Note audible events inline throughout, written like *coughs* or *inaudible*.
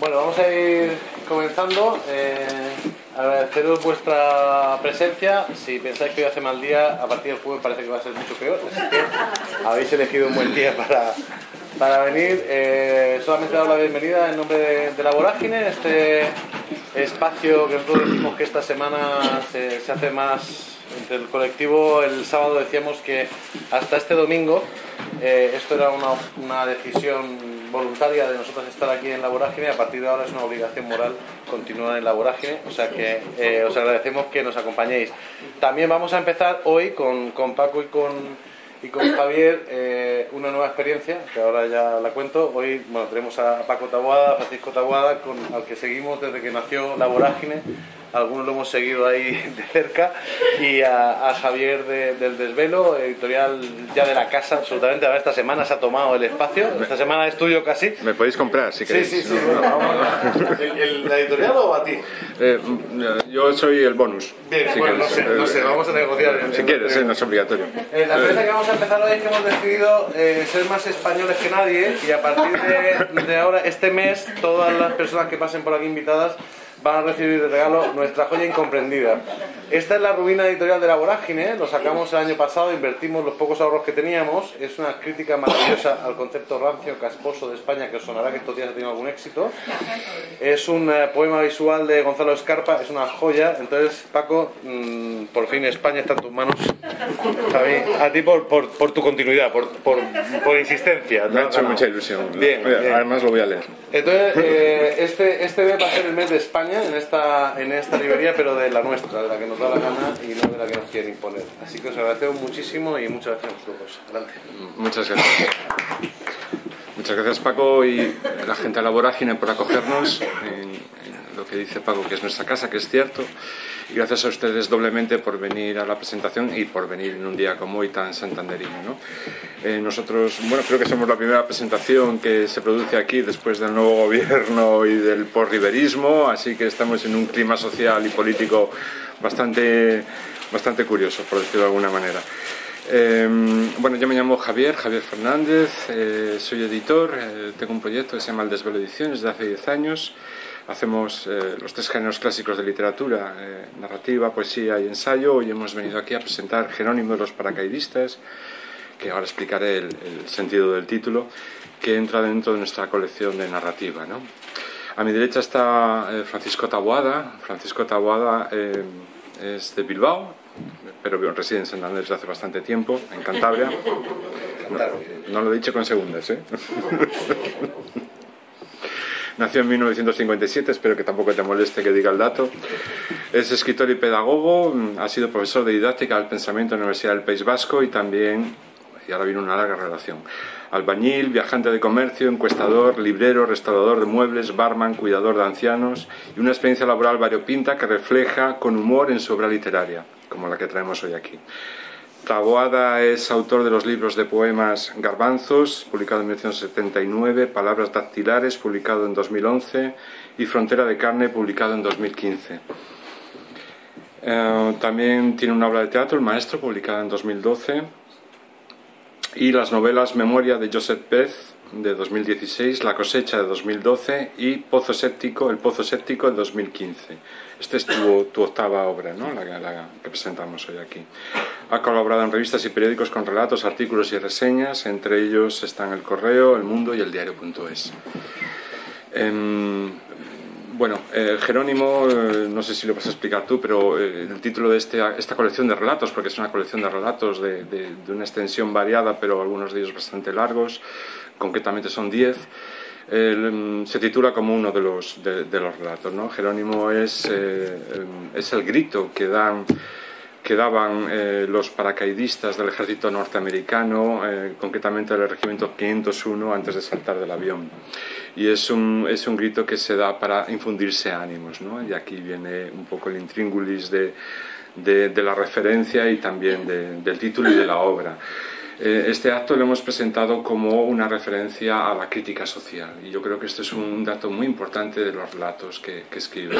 Bueno, vamos a ir comenzando. Eh, agradeceros vuestra presencia. Si pensáis que hoy hace mal día, a partir del jueves parece que va a ser mucho peor. Así que habéis elegido un buen día para, para venir. Eh, solamente dar la bienvenida en nombre de, la Vorágine, este espacio que nosotros decimos que esta semana se, se hace más entre el colectivo. El sábado decíamos que hasta este domingo eh, esto era una, una decisión voluntaria de nosotros estar aquí en la vorágine, a partir de ahora es una obligación moral continuar en la vorágine, o sea que eh, os agradecemos que nos acompañéis. También vamos a empezar hoy con, con Paco y con, y con Javier eh, una nueva experiencia, que ahora ya la cuento. Hoy bueno, tenemos a Paco Taboada, a Francisco Taboada, con, al que seguimos desde que nació la vorágine algunos lo hemos seguido ahí *laughs* de cerca, y a, a Javier de- del Desvelo, editorial ya de la casa, absolutamente. Ahora esta semana se ha tomado el espacio, esta semana es tuyo casi. Me podéis comprar si Sí, queréis. sí, sí, bueno, vamos a- ¿El, el- la editorial o a ti? Eh, yo soy el bonus. Bien, si bueno, no sé, no sé, vamos a negociar. Si quieres, eh, no es obligatorio. Eh, la empresa que vamos a empezar hoy es que hemos decidido eh, ser más españoles que nadie y a partir de, de ahora, este mes, todas las personas que pasen por aquí invitadas van a recibir de regalo nuestra joya incomprendida. Esta es la ruina editorial de la vorágine, lo sacamos el año pasado, invertimos los pocos ahorros que teníamos, es una crítica maravillosa al concepto rancio, casposo de España, que os sonará que estos días ha tenido algún éxito. Es un eh, poema visual de Gonzalo Escarpa, es una joya. Entonces, Paco, mm, por fin España está en tus manos. Javi, a ti por, por, por tu continuidad, por, por, por insistencia. Me ha hecho España en esta, en esta librería, pero de la nuestra, de la que nos da la gana y no de la que nos quieren imponer. Así que os agradecemos muchísimo y muchas gracias a vosotros. Adelante. Muchas gracias. Muchas gracias Paco y la gente de la vorágine por acogernos en, en lo que dice Paco que es nuestra casa, que es cierto. Gracias a ustedes doblemente por venir a la presentación y por venir en un día como hoy tan santanderino. ¿no? Eh, nosotros, bueno, creo que somos la primera presentación que se produce aquí después del nuevo gobierno *laughs* y del posriverismo, así que estamos en un clima social y político bastante, bastante curioso, por decirlo de alguna manera. Eh, bueno, yo me llamo Javier, Javier Fernández, eh, soy editor, eh, tengo un proyecto que se llama El Desvelo Ediciones de hace 10 años. Hacemos eh, los tres géneros clásicos de literatura, eh, narrativa, poesía y ensayo. Hoy hemos venido aquí a presentar Jerónimo de los Paracaidistas, que ahora explicaré el, el sentido del título, que entra dentro de nuestra colección de narrativa. ¿no? A mi derecha está eh, Francisco Taboada. Francisco Taboada eh, es de Bilbao, pero reside en Santander desde hace bastante tiempo, en *laughs* Cantabria. No, no lo he dicho con segundas, ¿eh? *laughs* Nació en 1957, espero que tampoco te moleste que diga el dato. Es escritor y pedagogo, ha sido profesor de didáctica del pensamiento en la Universidad del País Vasco y también, y ahora viene una larga relación, albañil, viajante de comercio, encuestador, librero, restaurador de muebles, barman, cuidador de ancianos y una experiencia laboral variopinta que refleja con humor en su obra literaria, como la que traemos hoy aquí. Taboada es autor de los libros de poemas Garbanzos, publicado en 1979, Palabras dactilares, publicado en 2011, y Frontera de carne, publicado en 2015. Eh, también tiene una obra de teatro, El Maestro, publicada en 2012, y las novelas Memoria de Joseph Pez, de 2016, La cosecha de 2012 y Pozo Séptico, El Pozo Séptico de 2015. Esta es tu, tu octava obra, ¿no? la, la que presentamos hoy aquí. Ha colaborado en revistas y periódicos con relatos, artículos y reseñas, entre ellos están El Correo, El Mundo y El Diario.es. Em, bueno, eh, Jerónimo, eh, no sé si lo vas a explicar tú, pero eh, el título de este, esta colección de relatos, porque es una colección de relatos de, una extensión variada, pero algunos de ellos bastante largos, concretamente son 10, el, mm, se titula como uno de los, de, de los relatos. ¿no? Jerónimo es, em, es el grito que dan que daban eh, los paracaidistas del ejército norteamericano, eh, concretamente del regimiento 501, antes de saltar del avión. Y es un, es un grito que se da para infundirse ánimos, ¿no? Y aquí viene un poco el intríngulis de, de, la referencia y también de- del título y de la obra. Eh, Este acto lo hemos presentado como una referencia a la crítica social y yo creo que este es un dato muy importante de los relatos que, que escribe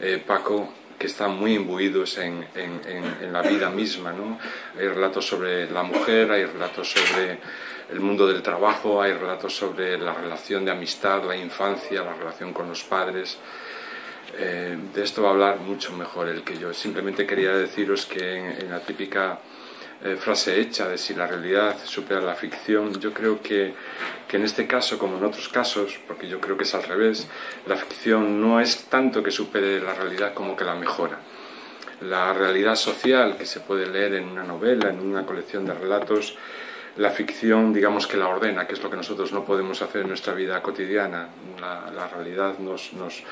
eh, Paco que están muy imbuidos en, en, la vida misma. ¿no? Hay relatos sobre la mujer, hay relatos sobre el mundo del trabajo, hay relatos sobre la relación de amistad, la infancia, la relación con los padres. Eh, de esto va a hablar mucho mejor el que yo. Simplemente quería deciros que en, la típica eh, frase hecha de si la realidad supera la ficción, yo creo que, que, en este caso, como en otros casos, porque yo creo que es al revés, la ficción no es tanto que supere la realidad como que la mejora. La realidad social que se puede leer en una novela, en una colección de relatos, la ficción, digamos que la ordena, que es lo que nosotros no podemos hacer en nuestra vida cotidiana. La, realidad nos, nos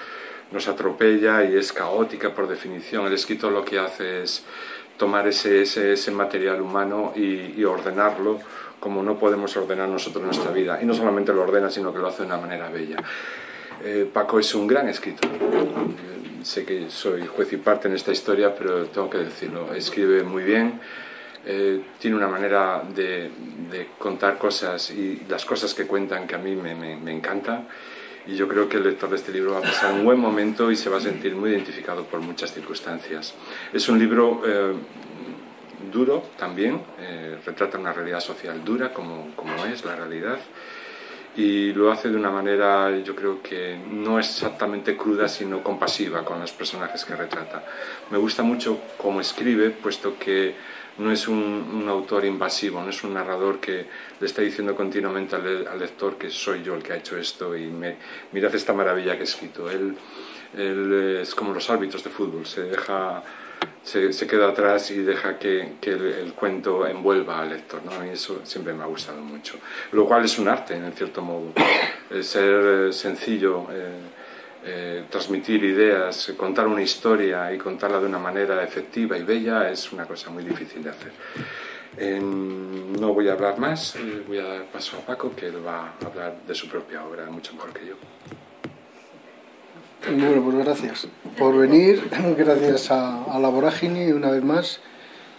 nos atropella y es caótica por definición. El escritor lo que hace es tomar ese, ese, material humano y, ordenarlo como no podemos ordenar nosotros nuestra vida. Y no solamente lo ordena, sino que lo hace de una manera bella. Eh, Paco es un gran escritor. Sé que soy juez y parte en esta historia, pero tengo que decirlo. Escribe muy bien. Eh, tiene una manera de, contar cosas y las cosas que cuentan que a mí me, me, me y yo creo que el lector de este libro va a pasar un buen momento y se va a sentir muy identificado por muchas circunstancias. Es un libro eh, duro también, eh, retrata una realidad social dura como, como es la realidad y lo hace de una manera yo creo que no exactamente cruda sino compasiva con los personajes que retrata. Me gusta mucho cómo escribe puesto que no es un, autor invasivo, no es un narrador que le está diciendo continuamente al, lector que soy yo el que ha hecho esto y mirad esta maravilla que he escrito. Él, es como los árbitros de fútbol, se deja se, queda atrás y deja que, el, cuento envuelva al lector. ¿no? Y eso siempre me ha gustado mucho. Lo cual es un arte, en cierto modo. *coughs* ser sencillo, eh, eh, transmitir ideas, contar una historia y contarla de una manera efectiva y bella es una cosa muy difícil de hacer. no voy a hablar más, eh, voy a dar paso a Paco, que él va a hablar de su propia obra mucho mejor que yo. Bueno, pues gracias por venir, *laughs* gracias a, la vorágine una vez más.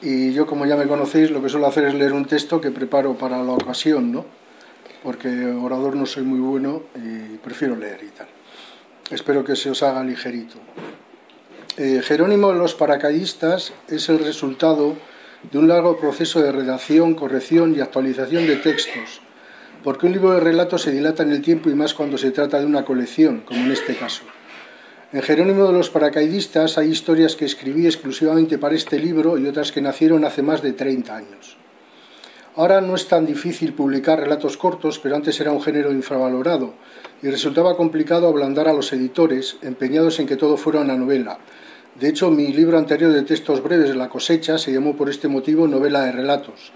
Y yo, como ya me conocéis, lo que suelo hacer es leer un texto que preparo para la ocasión, ¿no? Porque orador no soy muy bueno y prefiero leer y tal. Espero que se os haga ligerito. Eh, Jerónimo de los paracaidistas es el resultado de un largo proceso de redacción, corrección y actualización de textos, porque un libro de relatos se dilata en el tiempo y más cuando se trata de una colección, como en este caso. En Jerónimo de los paracaidistas hay historias que escribí exclusivamente para este libro y otras que nacieron hace más de 30 años. Ahora no es tan difícil publicar relatos cortos, pero antes era un género infravalorado y resultaba complicado ablandar a los editores, empeñados en que todo fuera una novela. De hecho, mi libro anterior de textos breves, La cosecha, se llamó por este motivo novela de relatos,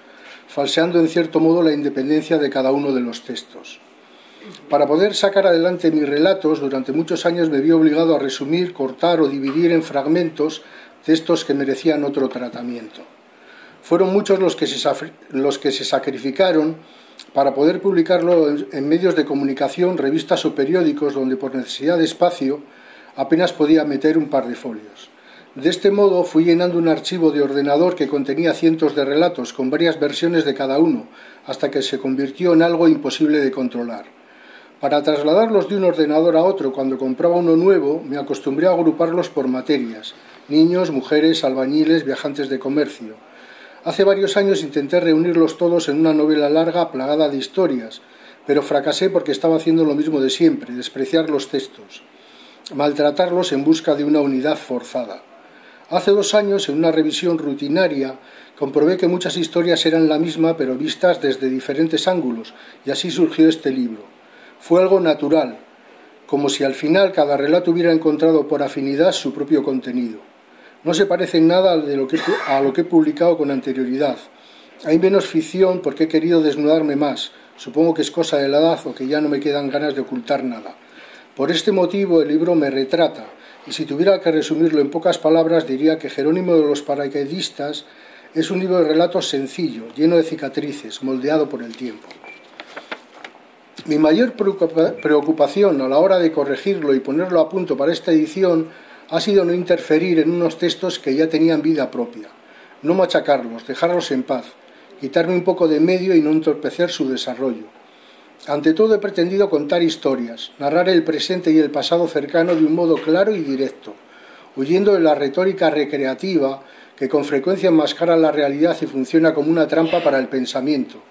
falseando en cierto modo la independencia de cada uno de los textos. Para poder sacar adelante mis relatos, durante muchos años me vi obligado a resumir, cortar o dividir en fragmentos textos que merecían otro tratamiento. Fueron muchos los que se, los que se sacrificaron para poder publicarlo en medios de comunicación, revistas o periódicos donde por necesidad de espacio apenas podía meter un par de folios. De este modo fui llenando un archivo de ordenador que contenía cientos de relatos con varias versiones de cada uno, hasta que se convirtió en algo imposible de controlar. Para trasladarlos de un ordenador a otro cuando compraba uno nuevo, me acostumbré a agruparlos por materias, niños, mujeres, albañiles, viajantes de comercio. Hace varios años intenté reunirlos todos en una novela larga plagada de historias, pero fracasé porque estaba haciendo lo mismo de siempre, despreciar los textos, maltratarlos en busca de una unidad forzada. Hace dos años, en una revisión rutinaria, comprobé que muchas historias eran la misma pero vistas desde diferentes ángulos, y así surgió este libro. Fue algo natural, como si al final cada relato hubiera encontrado por afinidad su propio contenido. No se parece en nada a lo, que, he publicado con anterioridad. Hay menos ficción porque he querido desnudarme más. Supongo que es cosa de la edad o que ya no me quedan ganas de ocultar nada. Por este motivo el libro me retrata, y si tuviera que resumirlo en pocas palabras diría que Jerónimo de los Paracaidistas es un libro de relatos sencillo, lleno de cicatrices, moldeado por el tiempo. Mi mayor preocupación a la hora de corregirlo y ponerlo a punto para esta edición ha sido no interferir en unos textos que ya tenían vida propia, no machacarlos, dejarlos en paz, quitarme un poco de medio y no entorpecer su desarrollo. Ante todo he pretendido contar historias, narrar el presente y el pasado cercano de un modo claro y directo, huyendo de la retórica recreativa que con frecuencia enmascara la realidad y funciona como una trampa para el pensamiento.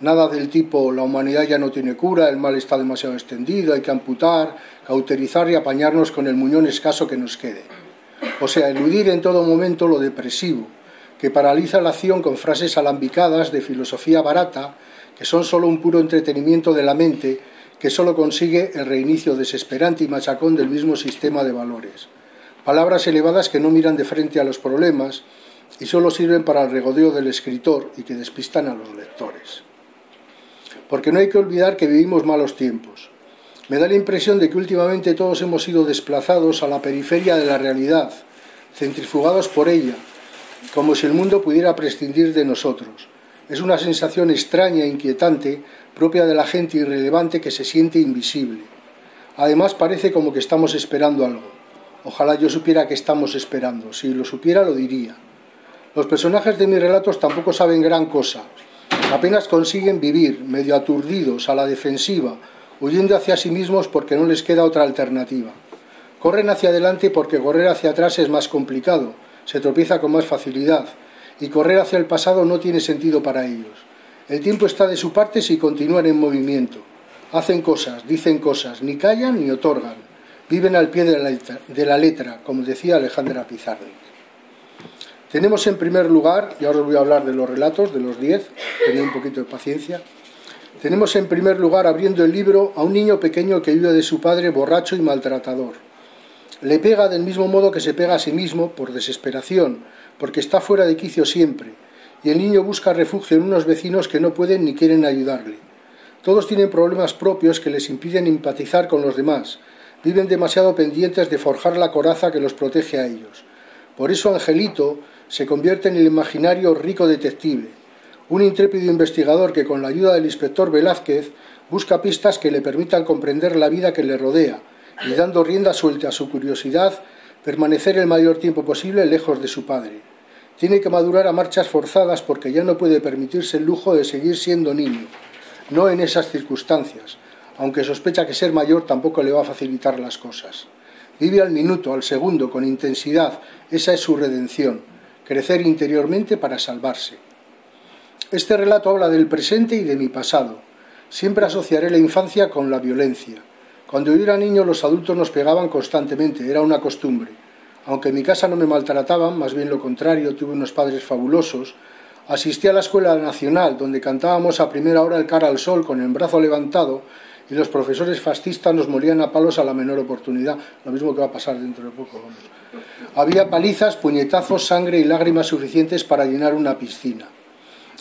Nada del tipo la humanidad ya no tiene cura, el mal está demasiado extendido, hay que amputar, cauterizar y apañarnos con el muñón escaso que nos quede. O sea, eludir en todo momento lo depresivo, que paraliza la acción con frases alambicadas de filosofía barata, que son solo un puro entretenimiento de la mente, que solo consigue el reinicio desesperante y machacón del mismo sistema de valores palabras elevadas que no miran de frente a los problemas y solo sirven para el regodeo del escritor y que despistan a los lectores. Porque no hay que olvidar que vivimos malos tiempos. Me da la impresión de que últimamente todos hemos sido desplazados a la periferia de la realidad, centrifugados por ella, como si el mundo pudiera prescindir de nosotros. Es una sensación extraña e inquietante propia de la gente irrelevante que se siente invisible. Además parece como que estamos esperando algo. Ojalá yo supiera que estamos esperando. Si lo supiera, lo diría. Los personajes de mis relatos tampoco saben gran cosa. Apenas consiguen vivir, medio aturdidos, a la defensiva, huyendo hacia sí mismos porque no les queda otra alternativa. Corren hacia adelante porque correr hacia atrás es más complicado, se tropieza con más facilidad, y correr hacia el pasado no tiene sentido para ellos. El tiempo está de su parte si continúan en movimiento. Hacen cosas, dicen cosas, ni callan ni otorgan viven al pie de la, letra, de la letra, como decía Alejandra Pizarnik. Tenemos en primer lugar, y ahora os voy a hablar de los relatos, de los diez, tened un poquito de paciencia. Tenemos en primer lugar, abriendo el libro, a un niño pequeño que vive de su padre borracho y maltratador. Le pega del mismo modo que se pega a sí mismo, por desesperación, porque está fuera de quicio siempre, y el niño busca refugio en unos vecinos que no pueden ni quieren ayudarle. Todos tienen problemas propios que les impiden empatizar con los demás, viven demasiado pendientes de forjar la coraza que los protege a ellos. Por eso Angelito se convierte en el imaginario rico detective, un intrépido investigador que con la ayuda del inspector Velázquez busca pistas que le permitan comprender la vida que le rodea y dando rienda suelta a su curiosidad, permanecer el mayor tiempo posible lejos de su padre. Tiene que madurar a marchas forzadas porque ya no puede permitirse el lujo de seguir siendo niño, no en esas circunstancias, aunque sospecha que ser mayor tampoco le va a facilitar las cosas. Vive al minuto, al segundo, con intensidad, esa es su redención, crecer interiormente para salvarse. Este relato habla del presente y de mi pasado. Siempre asociaré la infancia con la violencia. Cuando yo era niño los adultos nos pegaban constantemente, era una costumbre. Aunque en mi casa no me maltrataban, más bien lo contrario, tuve unos padres fabulosos, asistí a la escuela nacional, donde cantábamos a primera hora el cara al sol con el brazo levantado y los profesores fascistas nos morían a palos a la menor oportunidad, lo mismo que va a pasar dentro de poco. Había palizas, puñetazos, sangre y lágrimas suficientes para llenar una piscina.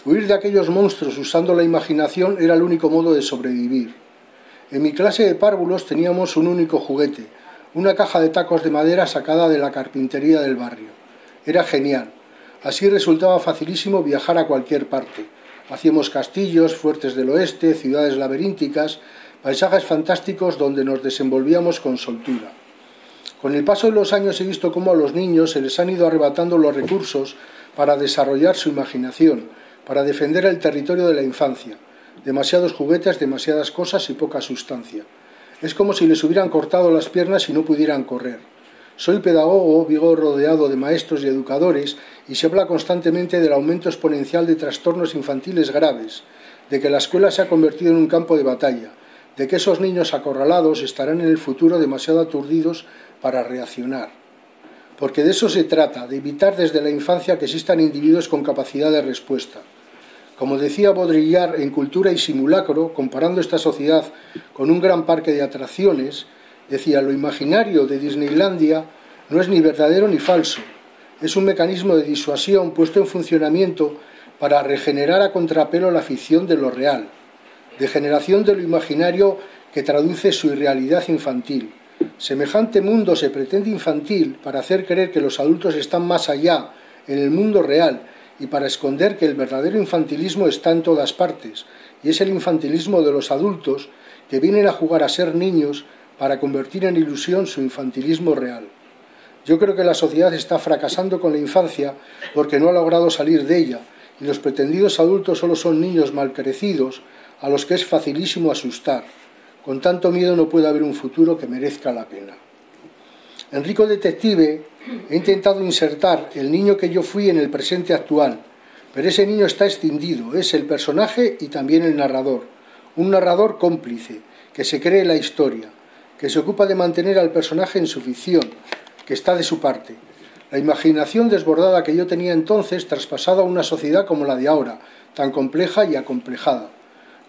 Huir de aquellos monstruos usando la imaginación era el único modo de sobrevivir. En mi clase de párvulos teníamos un único juguete, una caja de tacos de madera sacada de la carpintería del barrio. Era genial. Así resultaba facilísimo viajar a cualquier parte. Hacíamos castillos, fuertes del oeste, ciudades laberínticas, paisajes fantásticos donde nos desenvolvíamos con soltura. Con el paso de los años he visto cómo a los niños se les han ido arrebatando los recursos para desarrollar su imaginación, para defender el territorio de la infancia. Demasiados juguetes, demasiadas cosas y poca sustancia. Es como si les hubieran cortado las piernas y no pudieran correr. Soy pedagogo, vivo rodeado de maestros y educadores y se habla constantemente del aumento exponencial de trastornos infantiles graves, de que la escuela se ha convertido en un campo de batalla, de que esos niños acorralados estarán en el futuro demasiado aturdidos para reaccionar. Porque de eso se trata, de evitar desde la infancia que existan individuos con capacidad de respuesta. Como decía Baudrillard en Cultura y Simulacro, comparando esta sociedad con un gran parque de atracciones, decía, lo imaginario de Disneylandia no es ni verdadero ni falso, es un mecanismo de disuasión puesto en funcionamiento para regenerar a contrapelo la ficción de lo real degeneración de lo imaginario que traduce su irrealidad infantil. Semejante mundo se pretende infantil para hacer creer que los adultos están más allá, en el mundo real, y para esconder que el verdadero infantilismo está en todas partes, y es el infantilismo de los adultos que vienen a jugar a ser niños para convertir en ilusión su infantilismo real. Yo creo que la sociedad está fracasando con la infancia porque no ha logrado salir de ella, y los pretendidos adultos solo son niños malcrecidos a los que es facilísimo asustar. Con tanto miedo no puede haber un futuro que merezca la pena. Enrico Detective He intentado insertar el niño que yo fui en el presente actual, pero ese niño está extendido, es el personaje y también el narrador. Un narrador cómplice, que se cree la historia, que se ocupa de mantener al personaje en su ficción, que está de su parte. La imaginación desbordada que yo tenía entonces traspasada a una sociedad como la de ahora, tan compleja y acomplejada.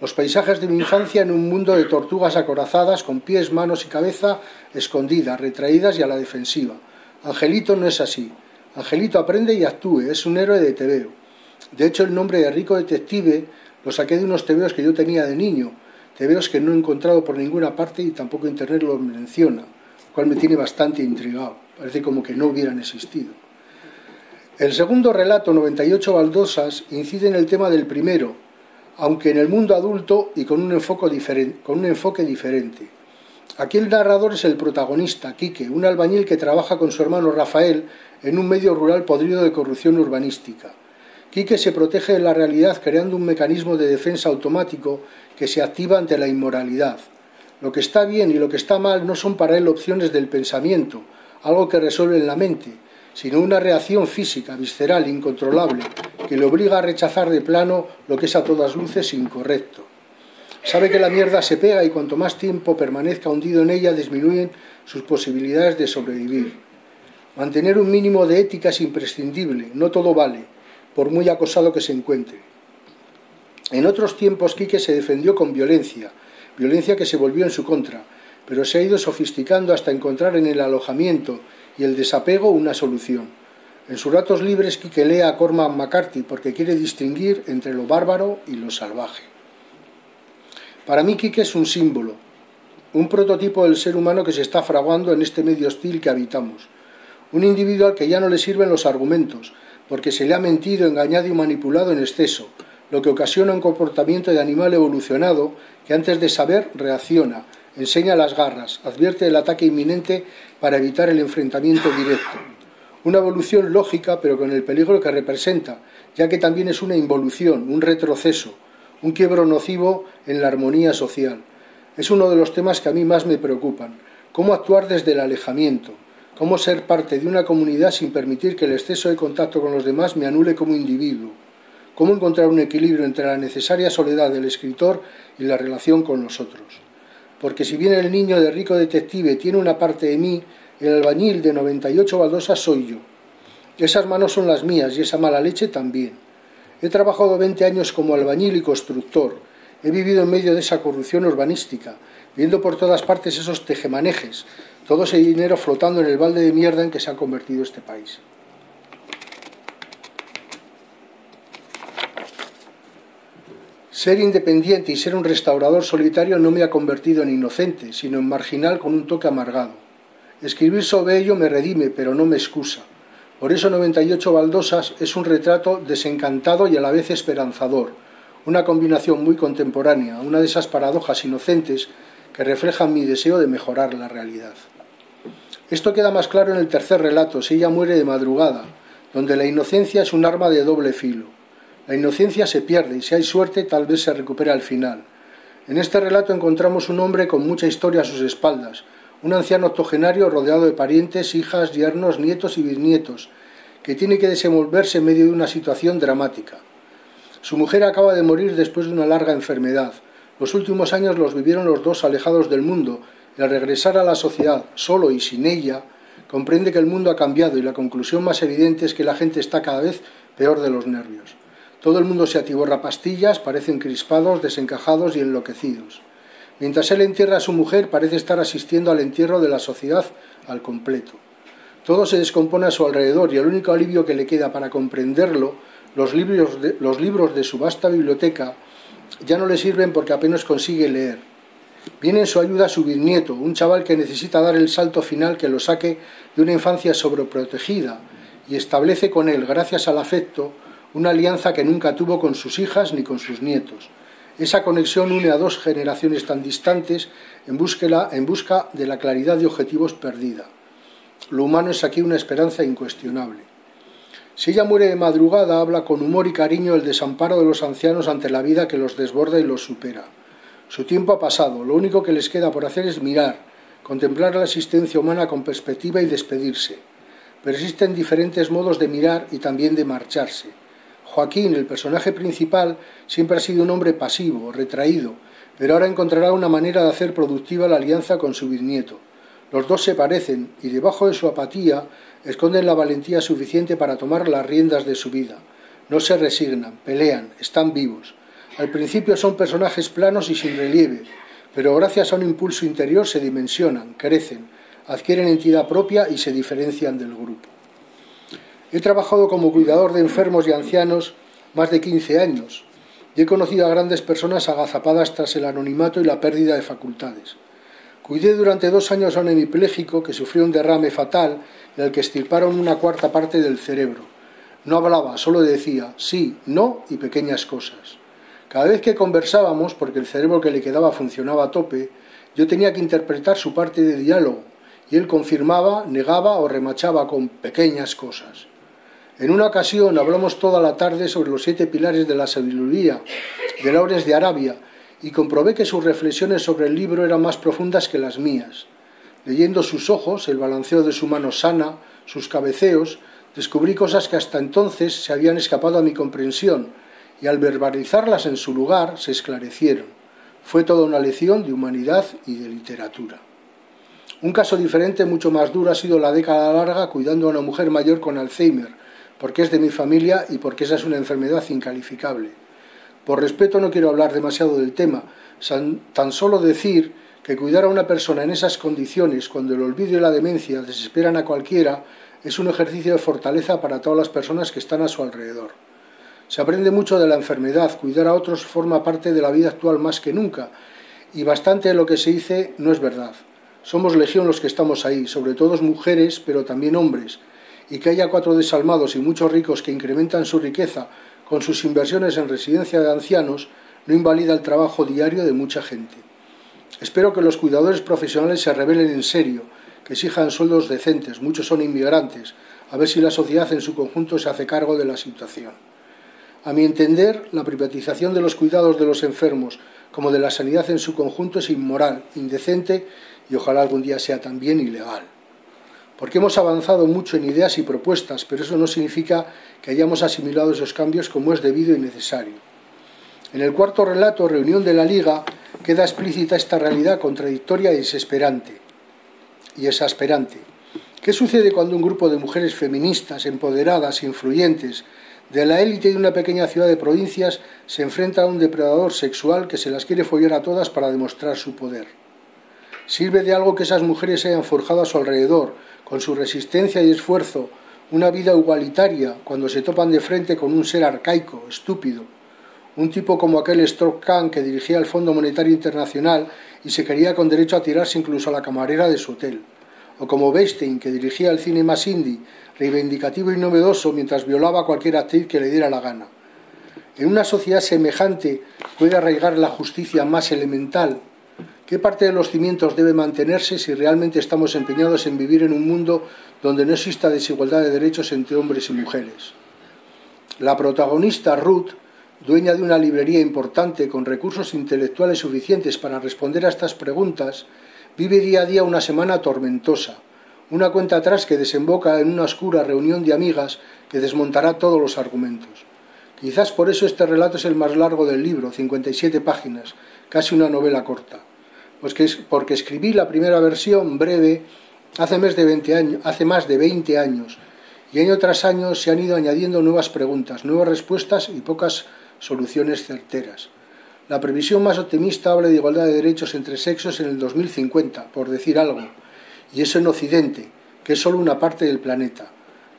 Los paisajes de mi infancia en un mundo de tortugas acorazadas, con pies, manos y cabeza escondidas, retraídas y a la defensiva. Angelito no es así. Angelito aprende y actúe, es un héroe de tebeo. De hecho, el nombre de rico detective lo saqué de unos tebeos que yo tenía de niño, tebeos que no he encontrado por ninguna parte y tampoco Internet lo menciona, lo cual me tiene bastante intrigado. Parece como que no hubieran existido. El segundo relato, 98 baldosas, incide en el tema del primero, aunque en el mundo adulto y con un enfoque, diferente, con un enfoque diferente. Aquí el narrador es el protagonista, Quique, un albañil que trabaja con su hermano Rafael en un medio rural podrido de corrupción urbanística. Quique se protege de la realidad creando un mecanismo de defensa automático que se activa ante la inmoralidad. Lo que está bien y lo que está mal no son para él opciones del pensamiento, algo que resuelve en la mente, sino una reacción física, visceral, incontrolable, que le obliga a rechazar de plano lo que es a todas luces incorrecto. Sabe que la mierda se pega y cuanto más tiempo permanezca hundido en ella disminuyen sus posibilidades de sobrevivir. Mantener un mínimo de ética es imprescindible, no todo vale, por muy acosado que se encuentre. En otros tiempos Quique se defendió con violencia, violencia que se volvió en su contra, pero se ha ido sofisticando hasta encontrar en el alojamiento y el desapego una solución. En sus ratos libres Quique lee a Cormac McCarthy porque quiere distinguir entre lo bárbaro y lo salvaje. Para mí Quique es un símbolo, un prototipo del ser humano que se está fraguando en este medio hostil que habitamos. Un individuo al que ya no le sirven los argumentos, porque se le ha mentido, engañado y manipulado en exceso, lo que ocasiona un comportamiento de animal evolucionado que antes de saber reacciona, enseña las garras, advierte el ataque inminente para evitar el enfrentamiento directo. Una evolución lógica, pero con el peligro que representa, ya que también es una involución, un retroceso, un quiebro nocivo en la armonía social. Es uno de los temas que a mí más me preocupan. Cómo actuar desde el alejamiento, cómo ser parte de una comunidad sin permitir que el exceso de contacto con los demás me anule como individuo, cómo encontrar un equilibrio entre la necesaria soledad del escritor y la relación con los otros. Porque si bien el niño de rico detective tiene una parte de mí, el albañil de 98 baldosas soy yo. Esas manos son las mías y esa mala leche también. He trabajado 20 años como albañil y constructor. He vivido en medio de esa corrupción urbanística, viendo por todas partes esos tejemanejes, todo ese dinero flotando en el balde de mierda en que se ha convertido este país. Ser independiente y ser un restaurador solitario no me ha convertido en inocente, sino en marginal con un toque amargado. Escribir sobre ello me redime, pero no me excusa. Por eso 98 baldosas es un retrato desencantado y a la vez esperanzador, una combinación muy contemporánea, una de esas paradojas inocentes que reflejan mi deseo de mejorar la realidad. Esto queda más claro en el tercer relato, si ella muere de madrugada, donde la inocencia es un arma de doble filo. La inocencia se pierde y si hay suerte tal vez se recupere al final. En este relato encontramos un hombre con mucha historia a sus espaldas, un anciano octogenario rodeado de parientes, hijas, yernos, nietos y bisnietos, que tiene que desenvolverse en medio de una situación dramática. Su mujer acaba de morir después de una larga enfermedad. Los últimos años los vivieron los dos alejados del mundo, y al regresar a la sociedad, solo y sin ella, comprende que el mundo ha cambiado y la conclusión más evidente es que la gente está cada vez peor de los nervios. Todo el mundo se atiborra pastillas, parecen crispados, desencajados y enloquecidos. Mientras él entierra a su mujer, parece estar asistiendo al entierro de la sociedad al completo. Todo se descompone a su alrededor y el único alivio que le queda para comprenderlo, los libros de, su vasta biblioteca, ya no le sirven porque apenas consigue leer. Viene en su ayuda su bisnieto, un chaval que necesita dar el salto final que lo saque de una infancia sobreprotegida y establece con él, gracias al afecto, una alianza que nunca tuvo con sus hijas ni con sus nietos. Esa conexión une a dos generaciones tan distantes en, en busca de la claridad de objetivos perdida. Lo humano es aquí una esperanza incuestionable. Si ella muere de madrugada, habla con humor y cariño el desamparo de los ancianos ante la vida que los desborda y los supera. Su tiempo ha pasado, lo único que les queda por hacer es mirar, contemplar la existencia humana con perspectiva y despedirse. pero existen diferentes modos de mirar y también de marcharse. Joaquín, el personaje principal, siempre ha sido un hombre pasivo, retraído, pero ahora encontrará una manera de hacer productiva la alianza con su bisnieto. Los dos se parecen y debajo de su apatía esconden la valentía suficiente para tomar las riendas de su vida. No se resignan, pelean, están vivos. Al principio son personajes planos y sin relieve, pero gracias a un impulso interior se dimensionan, crecen, adquieren entidad propia y se diferencian del grupo. He trabajado como cuidador de enfermos y ancianos más de 15 años y he conocido a grandes personas agazapadas tras el anonimato y la pérdida de facultades. Cuidé durante dos años a un hemipléjico que sufrió un derrame fatal en el que estirparon una cuarta parte del cerebro. No hablaba, solo decía sí, no y pequeñas cosas. Cada vez que conversábamos, porque el cerebro que le quedaba funcionaba a tope, yo tenía que interpretar su parte de diálogo, y él confirmaba, negaba o remachaba con pequeñas cosas. En una ocasión hablamos toda la tarde sobre los siete pilares de la sabiduría de Laures de Arabia y comprobé que sus reflexiones sobre el libro eran más profundas que las mías. Leyendo sus ojos, el balanceo de su mano sana, sus cabeceos, descubrí cosas que hasta entonces se habían escapado a mi comprensión y al verbalizarlas en su lugar se esclarecieron. Fue toda una lección de humanidad y de literatura. Un caso diferente, mucho más duro, ha sido la década larga cuidando a una mujer mayor con Alzheimer, porque es de mi familia y porque esa es una enfermedad incalificable. Por respeto no quiero hablar demasiado del tema, tan solo decir que cuidar a una persona en esas condiciones, cuando el olvido y la demencia desesperan a cualquiera, es un ejercicio de fortaleza para todas las personas que están a su alrededor. Se aprende mucho de la enfermedad, cuidar a otros forma parte de la vida actual más que nunca, y bastante de lo que se dice no es verdad. Somos legión los que estamos ahí, sobre todo mujeres, pero también hombres, y que haya cuatro desalmados y muchos ricos que incrementan su riqueza con sus inversiones en residencia de ancianos no invalida el trabajo diario de mucha gente. Espero que los cuidadores profesionales se revelen en serio, que exijan sueldos decentes, muchos son inmigrantes, a ver si la sociedad en su conjunto se hace cargo de la situación. A mi entender, la privatización de los cuidados de los enfermos como de la sanidad en su conjunto es inmoral, indecente y ojalá algún día sea también ilegal porque hemos avanzado mucho en ideas y propuestas, pero eso no significa que hayamos asimilado esos cambios como es debido y necesario. En el cuarto relato, Reunión de la Liga, queda explícita esta realidad contradictoria y desesperante y exasperante. ¿Qué sucede cuando un grupo de mujeres feministas, empoderadas, influyentes, de la élite de una pequeña ciudad de provincias, se enfrenta a un depredador sexual que se las quiere follar a todas para demostrar su poder? Sirve de algo que esas mujeres hayan forjado a su alrededor, con su resistencia y esfuerzo, una vida igualitaria cuando se topan de frente con un ser arcaico, estúpido, un tipo como aquel Stroke Khan que dirigía el Fondo Monetario Internacional y se quería con derecho a tirarse incluso a la camarera de su hotel, o como Weinstein que dirigía el cine más indie, reivindicativo y novedoso mientras violaba a cualquier actriz que le diera la gana. En una sociedad semejante puede arraigar la justicia más elemental, ¿Qué parte de los cimientos debe mantenerse si realmente estamos empeñados en vivir en un mundo donde no exista desigualdad de derechos entre hombres y mujeres? La protagonista Ruth, dueña de una librería importante con recursos intelectuales suficientes para responder a estas preguntas, vive día a día una semana tormentosa, una cuenta atrás que desemboca en una oscura reunión de amigas que desmontará todos los argumentos. Quizás por eso este relato es el más largo del libro, 57 páginas, casi una novela corta. Pues que es porque escribí la primera versión breve hace más de 20 años, hace más de 20 años y año tras año se han ido añadiendo nuevas preguntas, nuevas respuestas y pocas soluciones certeras. La previsión más optimista habla de igualdad de derechos entre sexos en el 2050, por decir algo, y eso en Occidente, que es solo una parte del planeta.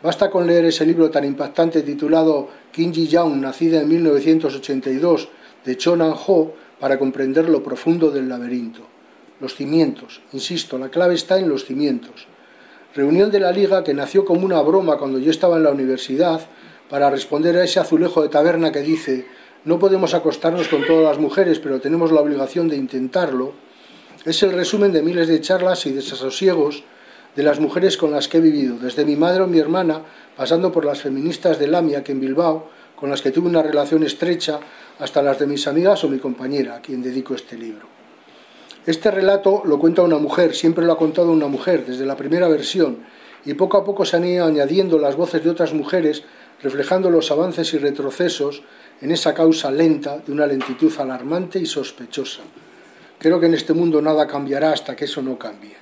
Basta con leer ese libro tan impactante titulado Kim Ji-young, nacida en 1982, de Chon An-ho, para comprender lo profundo del laberinto los cimientos. Insisto, la clave está en los cimientos. Reunión de la Liga que nació como una broma cuando yo estaba en la universidad para responder a ese azulejo de taberna que dice no podemos acostarnos con todas las mujeres, pero tenemos la obligación de intentarlo, es el resumen de miles de charlas y desasosiegos de las mujeres con las que he vivido, desde mi madre o mi hermana, pasando por las feministas de Lamia, que en Bilbao, con las que tuve una relación estrecha, hasta las de mis amigas o mi compañera, a quien dedico este libro. Este relato lo cuenta una mujer, siempre lo ha contado una mujer, desde la primera versión, y poco a poco se han ido añadiendo las voces de otras mujeres reflejando los avances y retrocesos en esa causa lenta de una lentitud alarmante y sospechosa. Creo que en este mundo nada cambiará hasta que eso no cambie.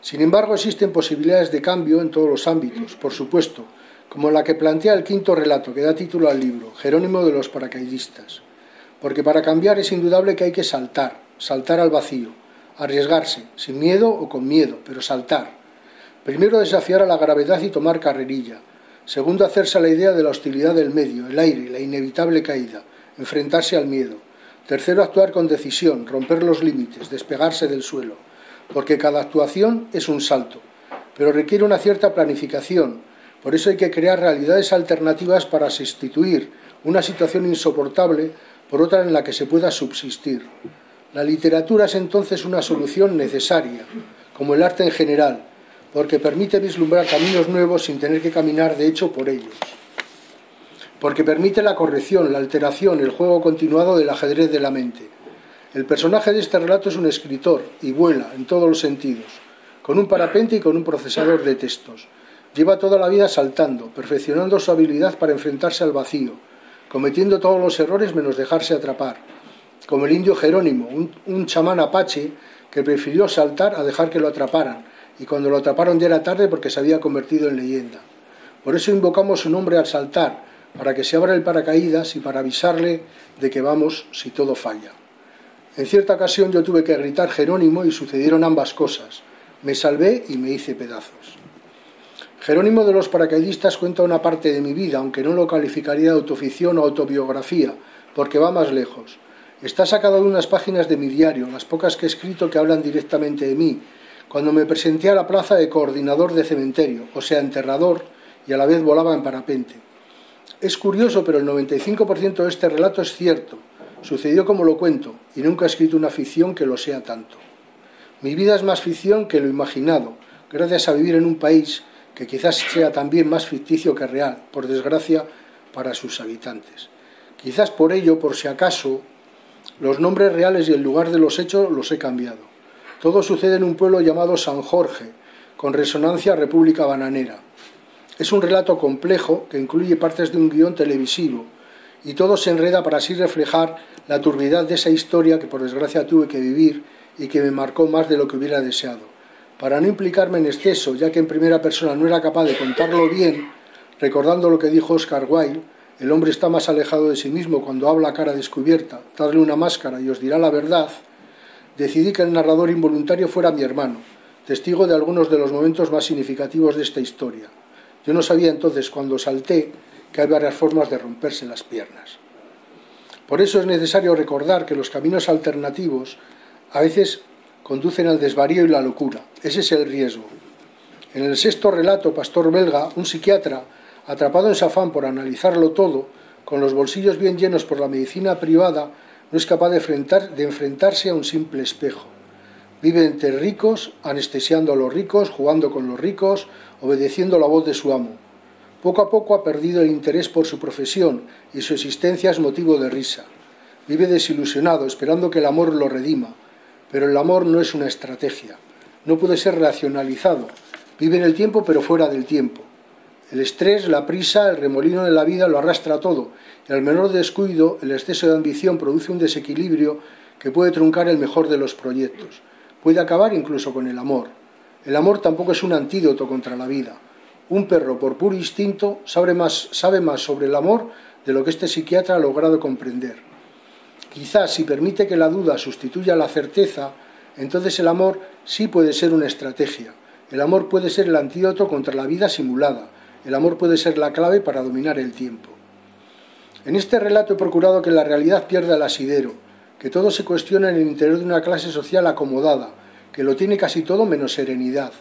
Sin embargo, existen posibilidades de cambio en todos los ámbitos, por supuesto, como la que plantea el quinto relato que da título al libro, Jerónimo de los paracaidistas. Porque para cambiar es indudable que hay que saltar, saltar al vacío, arriesgarse, sin miedo o con miedo, pero saltar. Primero desafiar a la gravedad y tomar carrerilla. Segundo, hacerse a la idea de la hostilidad del medio, el aire, la inevitable caída, enfrentarse al miedo. Tercero, actuar con decisión, romper los límites, despegarse del suelo, porque cada actuación es un salto, pero requiere una cierta planificación. Por eso hay que crear realidades alternativas para sustituir una situación insoportable por otra en la que se pueda subsistir. La literatura es entonces una solución necesaria, como el arte en general, porque permite vislumbrar caminos nuevos sin tener que caminar de hecho por ellos. Porque permite la corrección, la alteración, el juego continuado del ajedrez de la mente. El personaje de este relato es un escritor y vuela en todos los sentidos, con un parapente y con un procesador de textos. Lleva toda la vida saltando, perfeccionando su habilidad para enfrentarse al vacío, cometiendo todos los errores menos dejarse atrapar como el indio Jerónimo, un, chamán apache que prefirió saltar a dejar que lo atraparan, y cuando lo atraparon ya era tarde porque se había convertido en leyenda. Por eso invocamos su nombre al saltar, para que se abra el paracaídas y para avisarle de que vamos si todo falla. En cierta ocasión yo tuve que gritar Jerónimo y sucedieron ambas cosas. Me salvé y me hice pedazos. Jerónimo de los paracaidistas cuenta una parte de mi vida, aunque no lo calificaría de autoficción o autobiografía, porque va más lejos. Está sacado de unas páginas de mi diario, las pocas que he escrito que hablan directamente de mí, cuando me presenté a la plaza de coordinador de cementerio, o sea, enterrador, y a la vez volaba en parapente. Es curioso, pero el 95% de este relato es cierto. Sucedió como lo cuento, y nunca he escrito una ficción que lo sea tanto. Mi vida es más ficción que lo imaginado, gracias a vivir en un país que quizás sea también más ficticio que real, por desgracia, para sus habitantes. Quizás por ello, por si acaso, los nombres reales y el lugar de los hechos los he cambiado. Todo sucede en un pueblo llamado San Jorge, con resonancia República Bananera. Es un relato complejo que incluye partes de un guion televisivo y todo se enreda para así reflejar la turbidez de esa historia que por desgracia tuve que vivir y que me marcó más de lo que hubiera deseado. Para no implicarme en exceso, ya que en primera persona no era capaz de contarlo bien, recordando lo que dijo Oscar Wilde, el hombre está más alejado de sí mismo cuando habla a cara descubierta. Darle una máscara y os dirá la verdad. Decidí que el narrador involuntario fuera mi hermano, testigo de algunos de los momentos más significativos de esta historia. Yo no sabía entonces, cuando salté, que hay varias formas de romperse las piernas. Por eso es necesario recordar que los caminos alternativos a veces conducen al desvarío y la locura. Ese es el riesgo. En el sexto relato, Pastor Belga, un psiquiatra, atrapado en su afán por analizarlo todo, con los bolsillos bien llenos por la medicina privada, no es capaz de, de enfrentarse a un simple espejo. Vive entre ricos, anestesiando a los ricos, jugando con los ricos, obedeciendo la voz de su amo. Poco a poco ha perdido el interés por su profesión y su existencia es motivo de risa. Vive desilusionado, esperando que el amor lo redima. Pero el amor no es una estrategia. No puede ser racionalizado. Vive en el tiempo pero fuera del tiempo. El estrés, la prisa, el remolino de la vida lo arrastra todo al menor descuido el exceso de ambición produce un desequilibrio que puede truncar el mejor de los proyectos. Puede acabar incluso con el amor. El amor tampoco es un antídoto contra la vida. Un perro, por puro instinto, sabe más, sabe más sobre el amor de lo que este psiquiatra ha logrado comprender. Quizás si permite que la duda sustituya la certeza, entonces el amor sí puede ser una estrategia. El amor puede ser el antídoto contra la vida simulada, el amor puede ser la clave para dominar el tiempo. En este relato he procurado que la realidad pierda el asidero, que todo se cuestione en el interior de una clase social acomodada, que lo tiene casi todo menos serenidad.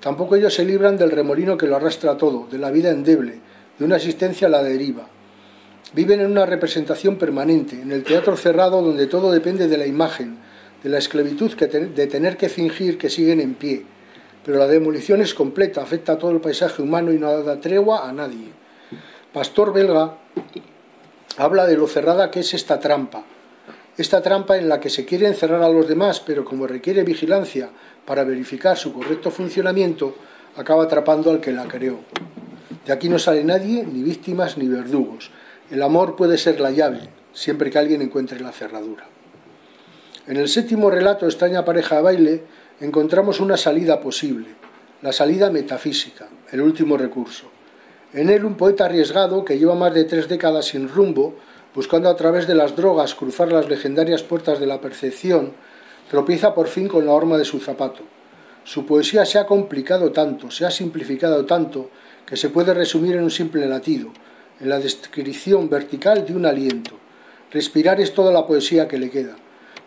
Tampoco ellos se libran del remolino que lo arrastra todo, de la vida endeble, de una existencia a la deriva. Viven en una representación permanente, en el teatro cerrado donde todo depende de la imagen, de la esclavitud de tener que fingir que siguen en pie, pero la demolición es completa, afecta a todo el paisaje humano y no da tregua a nadie. Pastor belga habla de lo cerrada que es esta trampa, esta trampa en la que se quiere encerrar a los demás, pero como requiere vigilancia para verificar su correcto funcionamiento, acaba atrapando al que la creó. De aquí no sale nadie, ni víctimas ni verdugos. El amor puede ser la llave, siempre que alguien encuentre la cerradura. En el séptimo relato, Extraña pareja de baile, encontramos una salida posible, la salida metafísica, el último recurso. En él un poeta arriesgado que lleva más de tres décadas sin rumbo, buscando a través de las drogas cruzar las legendarias puertas de la percepción, tropieza por fin con la horma de su zapato. Su poesía se ha complicado tanto, se ha simplificado tanto, que se puede resumir en un simple latido, en la descripción vertical de un aliento. Respirar es toda la poesía que le queda.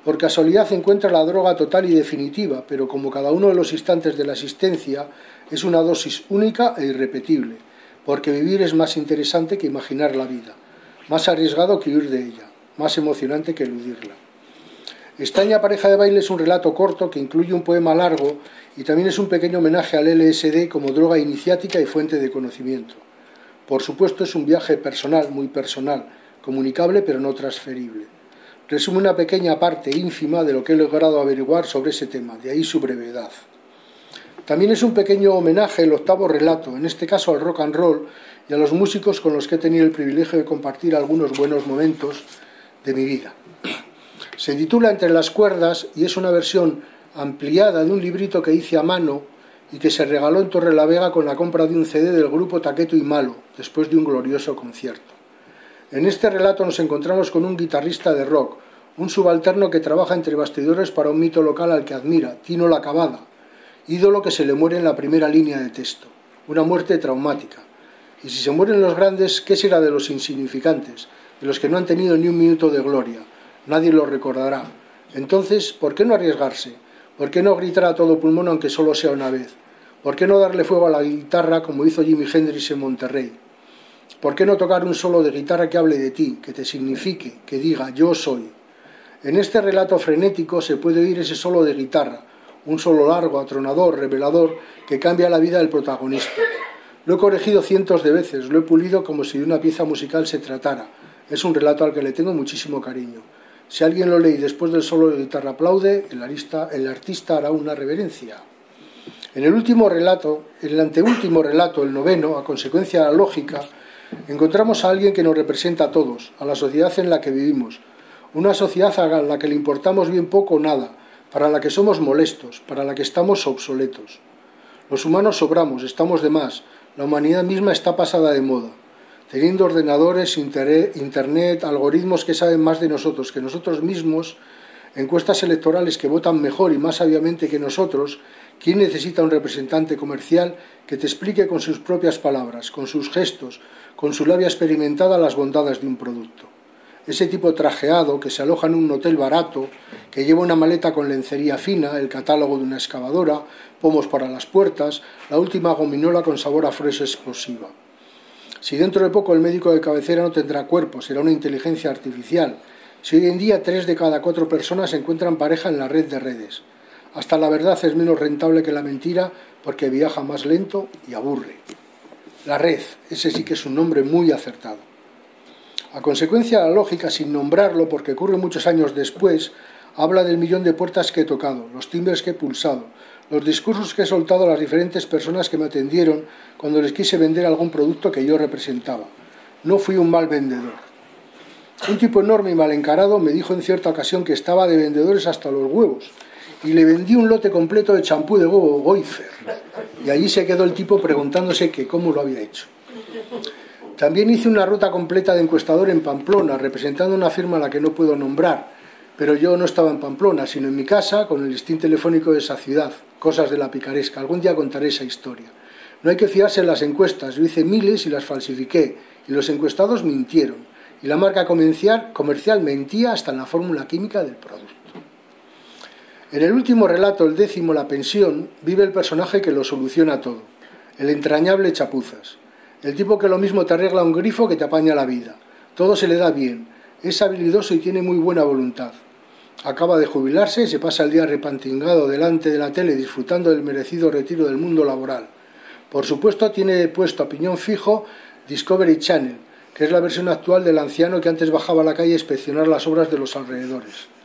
Por casualidad encuentra la droga total y definitiva, pero como cada uno de los instantes de la existencia es una dosis única e irrepetible, porque vivir es más interesante que imaginar la vida, más arriesgado que huir de ella, más emocionante que eludirla. Estaña pareja de baile es un relato corto que incluye un poema largo y también es un pequeño homenaje al LSD como droga iniciática y fuente de conocimiento. Por supuesto es un viaje personal, muy personal, comunicable pero no transferible. Resume una pequeña parte ínfima de lo que he logrado averiguar sobre ese tema, de ahí su brevedad. También es un pequeño homenaje, el octavo relato, en este caso al rock and roll y a los músicos con los que he tenido el privilegio de compartir algunos buenos momentos de mi vida. Se titula Entre las cuerdas y es una versión ampliada de un librito que hice a mano y que se regaló en Torre la Vega con la compra de un CD del grupo Taqueto y Malo, después de un glorioso concierto. En este relato nos encontramos con un guitarrista de rock, un subalterno que trabaja entre bastidores para un mito local al que admira, Tino la Cabada, ídolo que se le muere en la primera línea de texto, una muerte traumática. Y si se mueren los grandes, ¿qué será de los insignificantes, de los que no han tenido ni un minuto de gloria? Nadie lo recordará. Entonces, ¿por qué no arriesgarse? ¿Por qué no gritar a todo pulmón aunque solo sea una vez? ¿Por qué no darle fuego a la guitarra como hizo Jimi Hendrix en Monterrey? ¿Por qué no tocar un solo de guitarra que hable de ti, que te signifique, que diga yo soy? En este relato frenético se puede oír ese solo de guitarra, un solo largo, atronador, revelador, que cambia la vida del protagonista. Lo he corregido cientos de veces, lo he pulido como si de una pieza musical se tratara. Es un relato al que le tengo muchísimo cariño. Si alguien lo lee y después del solo de guitarra aplaude, el artista, el artista hará una reverencia. En el último relato, en el anteúltimo relato, el noveno, a consecuencia de la lógica, encontramos a alguien que nos representa a todos, a la sociedad en la que vivimos, una sociedad a la que le importamos bien poco o nada, para la que somos molestos, para la que estamos obsoletos. Los humanos sobramos, estamos de más, la humanidad misma está pasada de moda teniendo ordenadores, internet, algoritmos que saben más de nosotros que nosotros mismos, encuestas electorales que votan mejor y más sabiamente que nosotros, ¿quién necesita un representante comercial que te explique con sus propias palabras, con sus gestos, con su labia experimentada las bondades de un producto? Ese tipo trajeado que se aloja en un hotel barato, que lleva una maleta con lencería fina, el catálogo de una excavadora, pomos para las puertas, la última gominola con sabor a fresa explosiva. Si dentro de poco el médico de cabecera no tendrá cuerpo, será una inteligencia artificial. Si hoy en día tres de cada cuatro personas encuentran pareja en la red de redes. Hasta la verdad es menos rentable que la mentira porque viaja más lento y aburre. La red, ese sí que es un nombre muy acertado. A consecuencia la lógica, sin nombrarlo, porque ocurre muchos años después, habla del millón de puertas que he tocado, los timbres que he pulsado, los discursos que he soltado a las diferentes personas que me atendieron cuando les quise vender algún producto que yo representaba. No fui un mal vendedor. Un tipo enorme y mal encarado me dijo en cierta ocasión que estaba de vendedores hasta los huevos y le vendí un lote completo de champú de huevo Goifer. Y allí se quedó el tipo preguntándose que cómo lo había hecho. También hice una ruta completa de encuestador en Pamplona, representando una firma a la que no puedo nombrar, pero yo no estaba en Pamplona, sino en mi casa con el listín telefónico de esa ciudad, cosas de la picaresca. Algún día contaré esa historia. No hay que fiarse en las encuestas. Yo hice miles y las falsifiqué, y los encuestados mintieron, y la marca comercial mentía hasta en la fórmula química del producto. En el último relato, el décimo, La pensión, vive el personaje que lo soluciona todo, el entrañable chapuzas, el tipo que lo mismo te arregla un grifo que te apaña la vida. Todo se le da bien, es habilidoso y tiene muy buena voluntad. Acaba de jubilarse y se pasa el día repantingado delante de la tele disfrutando del merecido retiro del mundo laboral. Por supuesto, tiene puesto a piñón fijo Discovery Channel, que es la versión actual del anciano que antes bajaba a la calle a inspeccionar las obras de los alrededores.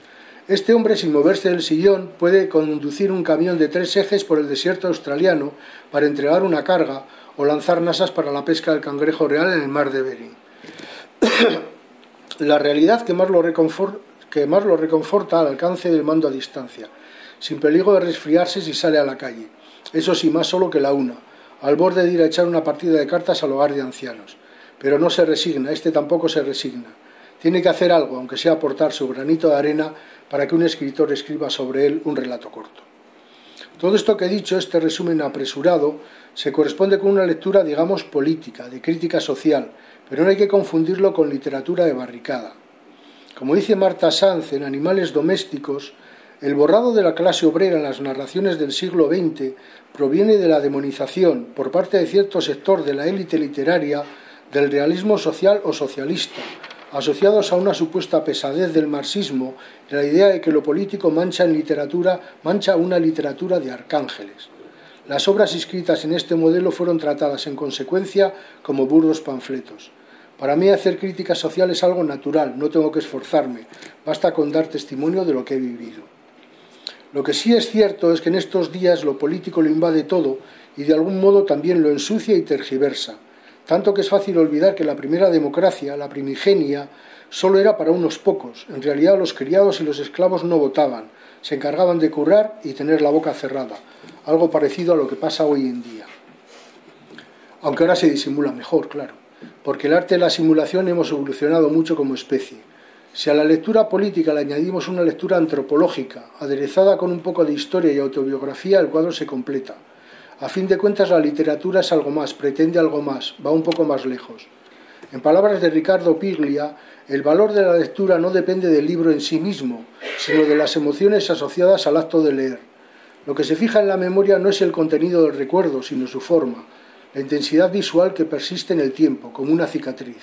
Este hombre, sin moverse del sillón, puede conducir un camión de tres ejes por el desierto australiano para entregar una carga o lanzar nasas para la pesca del cangrejo real en el mar de Bering. *coughs* la realidad que más, lo que más lo reconforta al alcance del mando a distancia, sin peligro de resfriarse si sale a la calle. Eso sí, más solo que la una, al borde de ir a echar una partida de cartas al hogar de ancianos. Pero no se resigna, este tampoco se resigna. Tiene que hacer algo, aunque sea aportar su granito de arena para que un escritor escriba sobre él un relato corto. Todo esto que he dicho, este resumen apresurado, se corresponde con una lectura, digamos, política, de crítica social, pero no hay que confundirlo con literatura de barricada. Como dice Marta Sanz en Animales Domésticos, el borrado de la clase obrera en las narraciones del siglo XX proviene de la demonización, por parte de cierto sector de la élite literaria, del realismo social o socialista, asociados a una supuesta pesadez del marxismo la idea de que lo político mancha en literatura, mancha una literatura de arcángeles. Las obras escritas en este modelo fueron tratadas en consecuencia como burdos panfletos. Para mí hacer crítica social es algo natural, no tengo que esforzarme, basta con dar testimonio de lo que he vivido. Lo que sí es cierto es que en estos días lo político lo invade todo y de algún modo también lo ensucia y tergiversa tanto que es fácil olvidar que la primera democracia, la primigenia, solo era para unos pocos. En realidad los criados y los esclavos no votaban, se encargaban de currar y tener la boca cerrada, algo parecido a lo que pasa hoy en día. Aunque ahora se disimula mejor, claro, porque el arte de la simulación hemos evolucionado mucho como especie. Si a la lectura política le añadimos una lectura antropológica, aderezada con un poco de historia y autobiografía, el cuadro se completa. A fin de cuentas, la literatura es algo más, pretende algo más, va un poco más lejos. En palabras de Ricardo Piglia, el valor de la lectura no depende del libro en sí mismo, sino de las emociones asociadas al acto de leer. Lo que se fija en la memoria no es el contenido del recuerdo, sino su forma, la intensidad visual que persiste en el tiempo, como una cicatriz.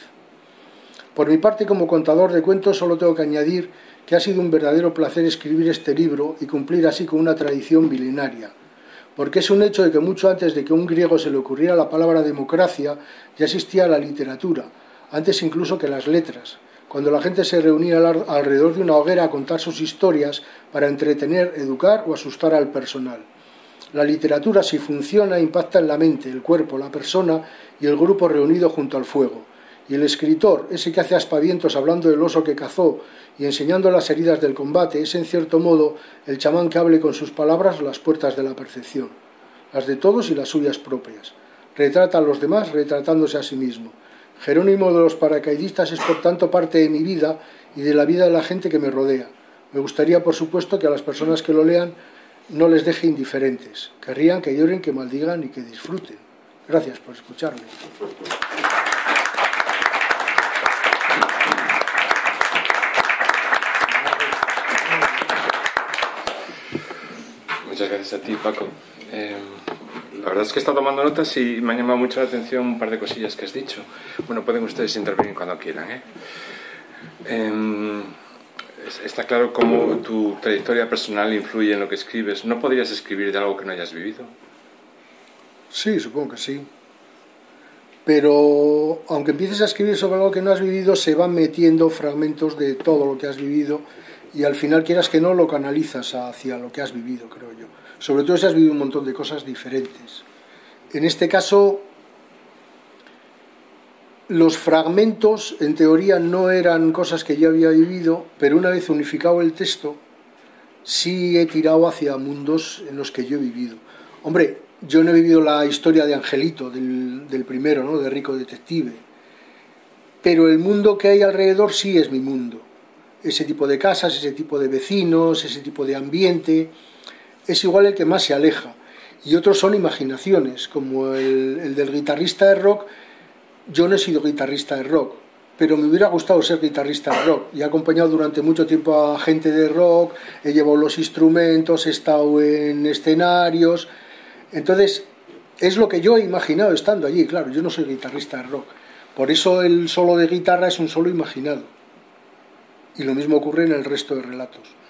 Por mi parte, como contador de cuentos, solo tengo que añadir que ha sido un verdadero placer escribir este libro y cumplir así con una tradición milenaria porque es un hecho de que mucho antes de que a un griego se le ocurriera la palabra democracia, ya existía la literatura, antes incluso que las letras, cuando la gente se reunía alrededor de una hoguera a contar sus historias para entretener, educar o asustar al personal. La literatura, si funciona, impacta en la mente, el cuerpo, la persona y el grupo reunido junto al fuego. Y el escritor, ese que hace aspavientos hablando del oso que cazó y enseñando las heridas del combate, es en cierto modo el chamán que hable con sus palabras las puertas de la percepción, las de todos y las suyas propias. Retrata a los demás retratándose a sí mismo. Jerónimo de los paracaidistas es por tanto parte de mi vida y de la vida de la gente que me rodea. Me gustaría, por supuesto, que a las personas que lo lean no les deje indiferentes. Querrían que lloren, que maldigan y que disfruten. Gracias por escucharme. Muchas gracias a ti, Paco. Eh, la verdad es que he estado tomando notas y me ha llamado mucho la atención un par de cosillas que has dicho. Bueno, pueden ustedes intervenir cuando quieran. ¿eh? Em, está claro cómo tu trayectoria personal influye en lo que escribes. ¿No podrías escribir de algo que no hayas vivido? Sí, supongo que sí. Pero aunque empieces a escribir sobre algo que no has vivido, se van metiendo fragmentos de todo lo que has vivido y al final quieras que no lo canalizas hacia lo que has vivido, creo yo. Sobre todo si has vivido un montón de cosas diferentes. En este caso, los fragmentos en teoría no eran cosas que yo había vivido, pero una vez unificado el texto, sí he tirado hacia mundos en los que yo he vivido. Hombre, yo no he vivido la historia de Angelito, del, del primero, ¿no? de Rico Detective, pero el mundo que hay alrededor sí es mi mundo ese tipo de casas, ese tipo de vecinos, ese tipo de ambiente, es igual el que más se aleja. Y otros son imaginaciones, como el, del guitarrista de rock. Yo no he sido guitarrista de rock, pero me hubiera gustado ser guitarrista de rock. Y he acompañado durante mucho tiempo a gente de rock, he llevado los instrumentos, he estado en escenarios. Entonces, es lo que yo he imaginado estando allí, claro, yo no soy guitarrista de rock. Por eso el solo de guitarra es un solo imaginado. Y lo mismo ocurre en el resto de relatos.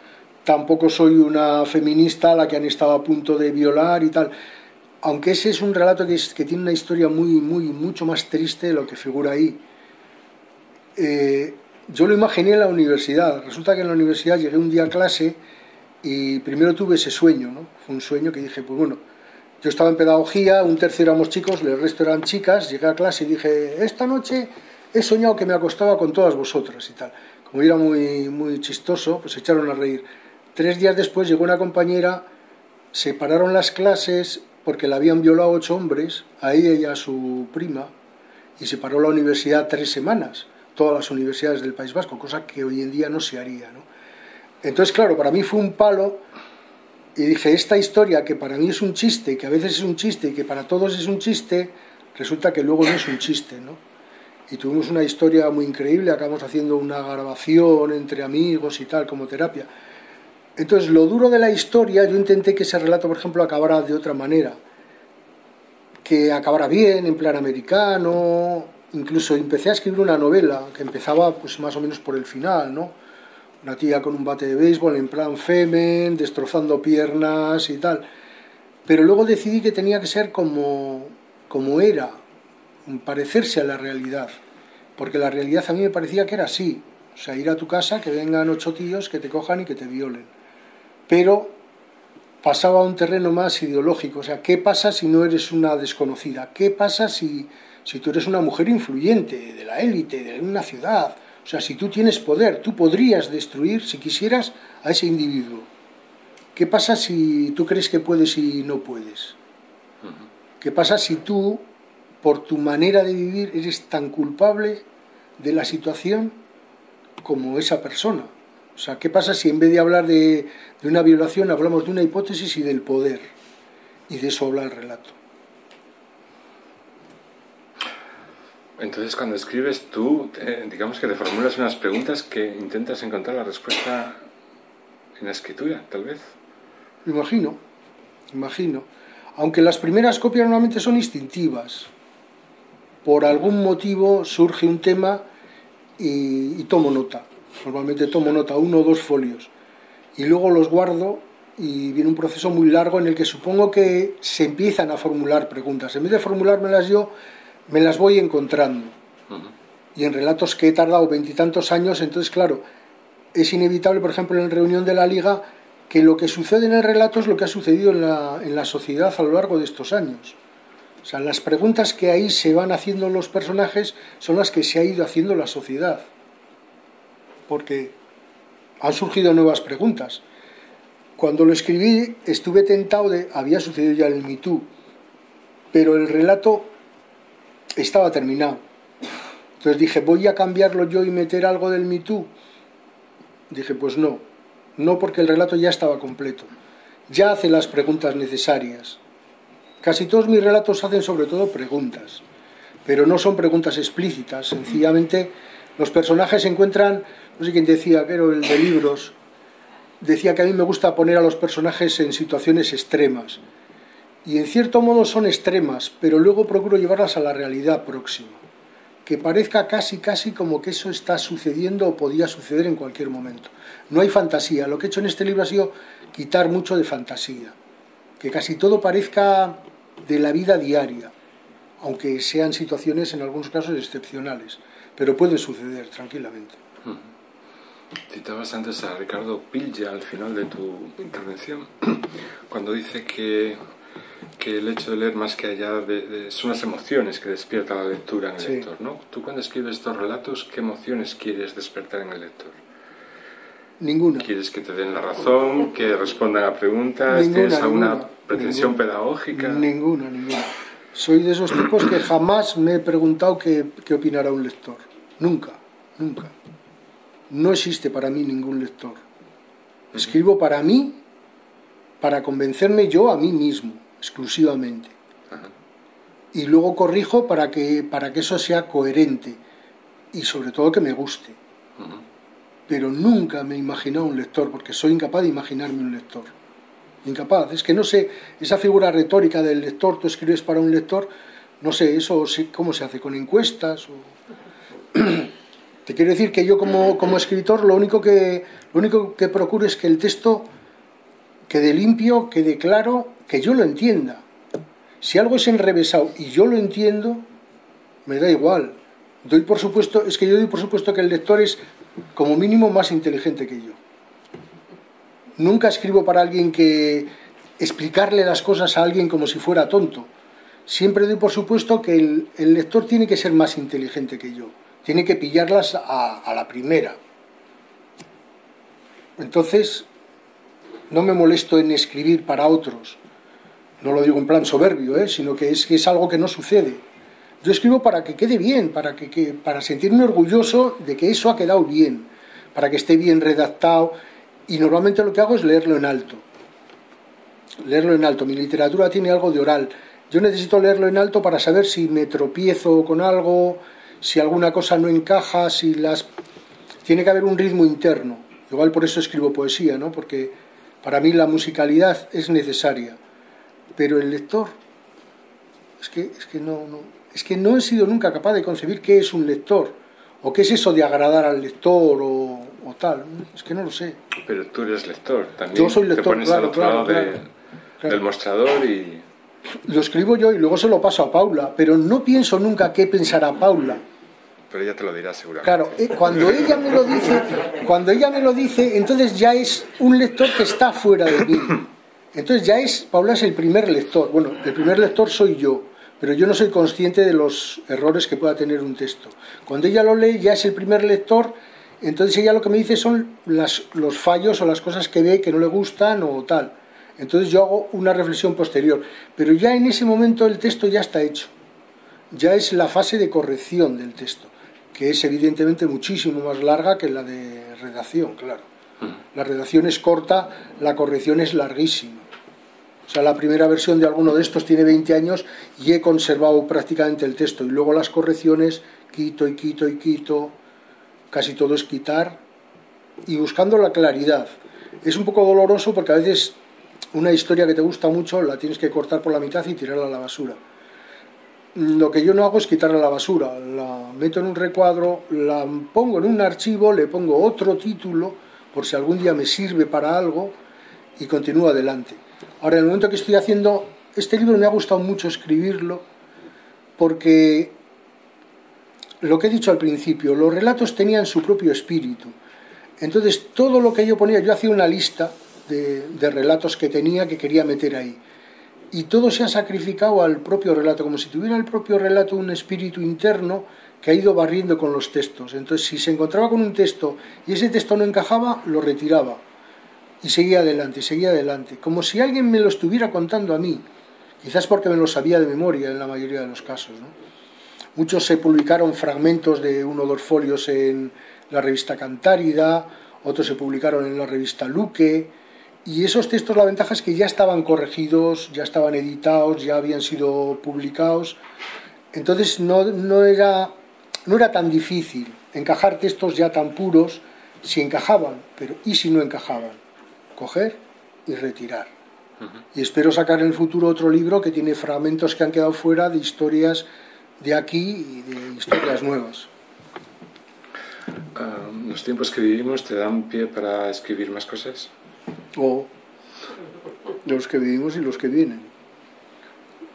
Tampoco soy una feminista a la que han estado a punto de violar y tal. Aunque ese es un relato que, que tiene una historia muy, muy, mucho más triste de lo que figura ahí. Eh, yo lo imaginé en la universidad. Resulta que en la universidad llegué un día a clase y primero tuve ese sueño, ¿no? Fue un sueño que dije, pues bueno, yo estaba en pedagogía, un tercio éramos chicos, el resto eran chicas, llegué a clase y dije, esta noche he soñado que me acostaba con todas vosotras y tal. Como era muy, muy chistoso, pues se echaron a reír. Tres días después llegó una compañera, separaron las clases porque la habían violado ocho hombres, a ella su prima, y se paró la universidad tres semanas, todas las universidades del País Vasco, cosa que hoy en día no se haría. ¿no? Entonces, claro, para mí fue un palo y dije, esta historia que para mí es un chiste, que a veces es un chiste y que para todos es un chiste, resulta que luego no es un chiste, ¿no? Y tuvimos una historia muy increíble, acabamos haciendo una grabación entre amigos y tal, como terapia. Entonces, lo duro de la historia, yo intenté que ese relato, por ejemplo, acabara de otra manera. Que acabara bien, en plan americano. Incluso empecé a escribir una novela que empezaba pues más o menos por el final, ¿no? Una tía con un bate de béisbol en plan femen, destrozando piernas y tal. Pero luego decidí que tenía que ser como, como era, parecerse a la realidad. Porque la realidad a mí me parecía que era así. O sea, ir a tu casa, que vengan ocho tíos, que te cojan y que te violen. Pero pasaba a un terreno más ideológico. O sea, ¿qué pasa si no eres una desconocida? ¿Qué pasa si, si tú eres una mujer influyente, de la élite, de una ciudad? O sea, si tú tienes poder, tú podrías destruir, si quisieras, a ese individuo. ¿Qué pasa si tú crees que puedes y no puedes? ¿Qué pasa si tú, por tu manera de vivir, eres tan culpable de la situación como esa persona? O sea, ¿qué pasa si en vez de hablar de, de una violación hablamos de una hipótesis y del poder? Y de eso habla el relato. Entonces, cuando escribes tú, digamos que te formulas unas preguntas que intentas encontrar la respuesta en la escritura, tal vez. Imagino, imagino. Aunque las primeras copias normalmente son instintivas. Por algún motivo surge un tema y, y tomo nota. Normalmente tomo nota, uno o dos folios. Y luego los guardo y viene un proceso muy largo en el que supongo que se empiezan a formular preguntas. En vez de formulármelas yo, me las voy encontrando. Y en relatos que he tardado veintitantos años, entonces, claro, es inevitable, por ejemplo, en la reunión de la Liga, que lo que sucede en el relato es lo que ha sucedido en la, en la sociedad a lo largo de estos años. O sea, las preguntas que ahí se van haciendo los personajes son las que se ha ido haciendo la sociedad. Porque han surgido nuevas preguntas. Cuando lo escribí estuve tentado de, había sucedido ya el Me Too, pero el relato estaba terminado. Entonces dije, voy a cambiarlo yo y meter algo del Me Too. Dije, pues no, no porque el relato ya estaba completo. Ya hace las preguntas necesarias. Casi todos mis relatos hacen sobre todo preguntas, pero no son preguntas explícitas. Sencillamente los personajes encuentran, no sé quién decía, que era el de libros, decía que a mí me gusta poner a los personajes en situaciones extremas y en cierto modo son extremas, pero luego procuro llevarlas a la realidad próxima, que parezca casi casi como que eso está sucediendo o podía suceder en cualquier momento. No hay fantasía, lo que he hecho en este libro ha sido quitar mucho de fantasía, que casi todo parezca de la vida diaria, aunque sean situaciones en algunos casos excepcionales, pero pueden suceder tranquilamente. Citabas antes a Ricardo Pilla al final de tu intervención, *clears throat* cuando dice que que el hecho de leer más que allá de, son las emociones que despierta la lectura en el lector, ¿no? Tú cuando escribes estos relatos, ¿qué emociones quieres despertar en el lector? Ninguna. ¿Quieres que te den la razón, que respondan a preguntas? ¿Tienes alguna pretensión pedagógica? Ninguna, ninguna. Soy de esos tipos que jamás me he preguntado qué, qué opinará un lector. Nunca, nunca. No existe para mí ningún lector. Escribo para mí, para convencerme yo a mí mismo exclusivamente. Y luego corrijo para que, para que eso sea coherente y sobre todo que me guste. Pero nunca me he imaginado un lector, porque soy incapaz de imaginarme un lector. Incapaz. Es que no sé, esa figura retórica del lector, tú escribes para un lector, no sé, eso cómo se hace, con encuestas. *coughs* Te quiero decir que yo como, como escritor lo único, que, lo único que procuro es que el texto quede limpio, quede claro, que yo lo entienda. Si algo es enrevesado y yo lo entiendo, me da igual. Doy por supuesto, es que yo doy por supuesto que el lector es como mínimo más inteligente que yo. Nunca escribo para alguien que explicarle las cosas a alguien como si fuera tonto. Siempre doy por supuesto que el, lector tiene que ser más inteligente que yo. Tiene que pillarlas a, la primera. Entonces, no me molesto en escribir para otros. No lo digo en plan soberbio, ¿eh? sino que es, que es algo que no sucede. Yo escribo para que quede bien, para, que, para sentirme orgulloso de que eso ha quedado bien, para que esté bien redactado. Y normalmente lo que hago es leerlo en alto. Leerlo en alto. Mi literatura tiene algo de oral. Yo necesito leerlo en alto para saber si me tropiezo con algo, si alguna cosa no encaja, si las... Tiene que haber un ritmo interno. Igual por eso escribo poesía, ¿no? Porque para mí la musicalidad es necesaria. Pero el lector, es que, es que no, no, es que no he sido nunca capaz de concebir qué es un lector, o qué es eso de agradar al lector, o, tal. Es que no lo sé. Pero tú eres lector también. Yo soy lector, Te pones al otro lado del mostrador y... Lo escribo yo y luego se lo paso a Paula, pero no pienso nunca qué pensará Paula. Pero ella te lo dirá seguramente. Claro, eh, cuando ella me lo dice, cuando ella me lo dice, entonces ya es un lector que está fuera de mí. Entonces ya es, Paula es el primer lector. Bueno, el primer lector soy yo, pero yo no soy consciente de los errores que pueda tener un texto. Cuando ella lo lee, ya es el primer lector, entonces ella lo que me dice son las, los fallos o las cosas que ve que no le gustan o tal. Entonces yo hago una reflexión posterior. Pero ya en ese momento el texto ya está hecho. Ya es la fase de corrección del texto, que es evidentemente muchísimo más larga que la de redacción, claro. La redacción es corta, la corrección es larguísima. O sea, la primera versión de alguno de estos tiene 20 años y he conservado prácticamente el texto. Y luego las correcciones, quito y quito y quito, casi todo es quitar y buscando la claridad. Es un poco doloroso porque a veces una historia que te gusta mucho la tienes que cortar por la mitad y tirarla a la basura. Lo que yo no hago es quitarla a la basura, la meto en un recuadro, la pongo en un archivo, le pongo otro título por si algún día me sirve para algo y continúo adelante. Ahora, en el momento que estoy haciendo este libro me ha gustado mucho escribirlo porque lo que he dicho al principio, los relatos tenían su propio espíritu. Entonces, todo lo que yo ponía, yo hacía una lista de, de, relatos que tenía que quería meter ahí. Y todo se ha sacrificado al propio relato, como si tuviera el propio relato un espíritu interno que ha ido barriendo con los textos. Entonces, si se encontraba con un texto y ese texto no encajaba, lo retiraba y seguía adelante, seguía adelante, como si alguien me lo estuviera contando a mí, quizás porque me lo sabía de memoria en la mayoría de los casos. Muchos se publicaron fragmentos de uno o dos folios en la revista Cantárida, otros se publicaron en la revista Luque, y esos textos la ventaja es que ya estaban corregidos, ya estaban editados, ya habían sido publicados, entonces no, no, era, no era tan difícil encajar textos ya tan puros si encajaban, pero ¿y si no encajaban? coger y retirar. Y espero sacar en el futuro otro libro que tiene fragmentos que han quedado fuera de historias de aquí y de historias nuevas. Ah, ¿Los tiempos que vivimos te dan pie para escribir más cosas? O los que vivimos y los que vienen.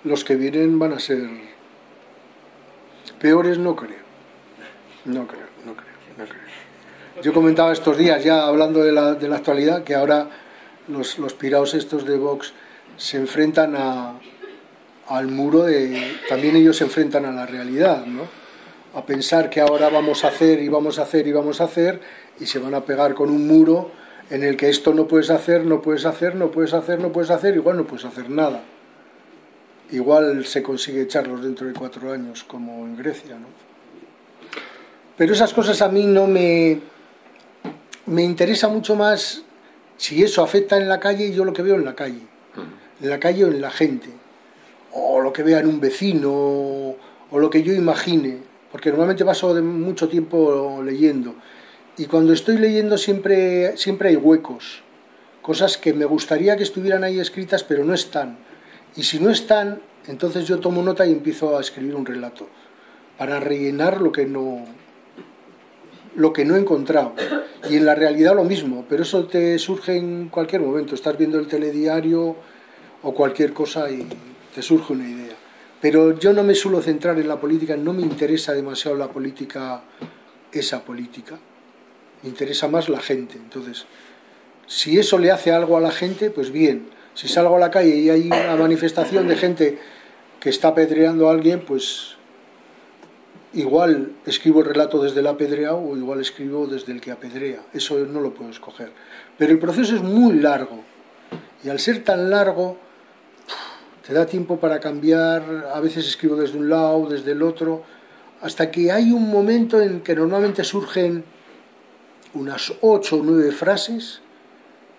Los que vienen van a ser peores, no creo. No creo, no creo, no creo. Yo comentaba estos días, ya hablando de la, de la actualidad, que ahora los, los piraos estos de Vox se enfrentan a, al muro de... También ellos se enfrentan a la realidad, ¿no? A pensar que ahora vamos a hacer y vamos a hacer y vamos a hacer y se van a pegar con un muro en el que esto no puedes hacer, no puedes hacer, no puedes hacer, no puedes hacer, igual no puedes hacer nada. Igual se consigue echarlos dentro de cuatro años, como en Grecia, ¿no? Pero esas cosas a mí no me, me interesa mucho más si eso afecta en la calle y yo lo que veo en la calle, en la calle o en la gente, o lo que vea en un vecino, o lo que yo imagine, porque normalmente paso de mucho tiempo leyendo, y cuando estoy leyendo siempre, siempre hay huecos, cosas que me gustaría que estuvieran ahí escritas, pero no están, y si no están, entonces yo tomo nota y empiezo a escribir un relato, para rellenar lo que no, lo que no he encontrado. Y en la realidad lo mismo, pero eso te surge en cualquier momento. Estás viendo el telediario o cualquier cosa y te surge una idea. pero yo no me suelo centrar en la política, no me interesa demasiado la política, esa política, interesa más la gente. Entonces, si eso le hace algo a la gente, pues bien. Si salgo a la calle y hay una manifestación de gente que está apedreando a alguien, pues igual escribo el relato desde el apedreado o igual escribo desde el que apedrea. Eso no lo puedo escoger. Pero el proceso es muy largo. Y al ser tan largo, te da tiempo para cambiar. A veces escribo desde un lado, desde el otro. Hasta que hay un momento en que normalmente surgen unas ocho o nueve frases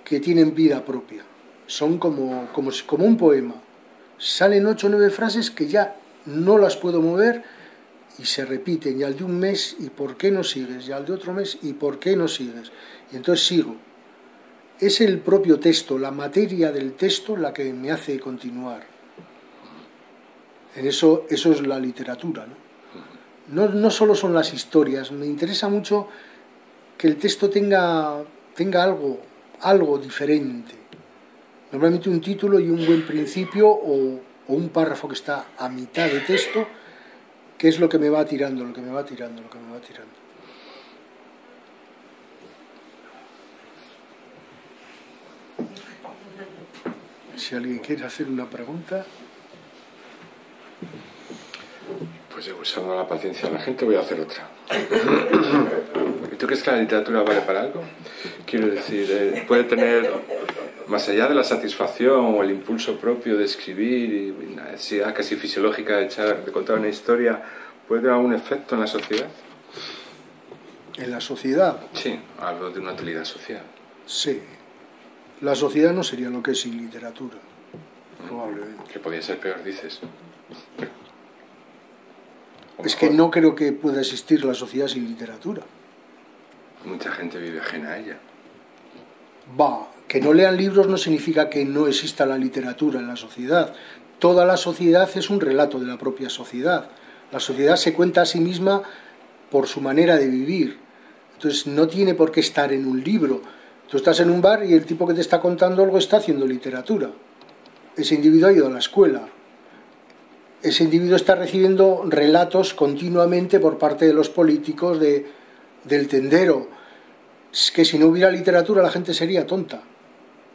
que tienen vida propia. Son como, como, como un poema. Salen ocho o nueve frases que ya no las puedo mover y se repiten. Y al de un mes, ¿y por qué no sigues? Y al de otro mes, ¿y por qué no sigues? Y entonces sigo. Es el propio texto, la materia del texto la que me hace continuar. En eso, eso es la literatura. ¿no? No, no solo son las historias, me interesa mucho que el texto tenga, tenga algo, algo diferente. Normalmente un título y un buen principio o, o, un párrafo que está a mitad de texto, que es lo que me va tirando, lo que me va tirando, lo que me va tirando. Si alguien quiere hacer una pregunta. Pues yo usando la paciencia de la gente voy a hacer otra. *coughs* ¿Y tú crees que la literatura vale para algo? Quiero decir, eh, puede tener, más allá de la satisfacción o el impulso propio de escribir y la necesidad casi fisiológica de, echar, de contar una historia, ¿puede tener algún efecto en la sociedad? ¿En la sociedad? Sí, hablo de una utilidad social. Sí. La sociedad no sería lo que es sin literatura, probablemente. Que podría ser peor, dices. Es que no creo que pueda existir la sociedad sin literatura. Mucha gente vive ajena a ella. Va, que no lean libros no significa que no exista la literatura en la sociedad. Toda la sociedad es un relato de la propia sociedad. La sociedad se cuenta a sí misma por su manera de vivir. Entonces no tiene por qué estar en un libro. Tú estás en un bar y el tipo que te está contando algo está haciendo literatura. Ese individuo ha ido a la escuela, ese individuo está recibiendo relatos continuamente por parte de los políticos de, del tendero. Es que si no hubiera literatura la gente sería tonta.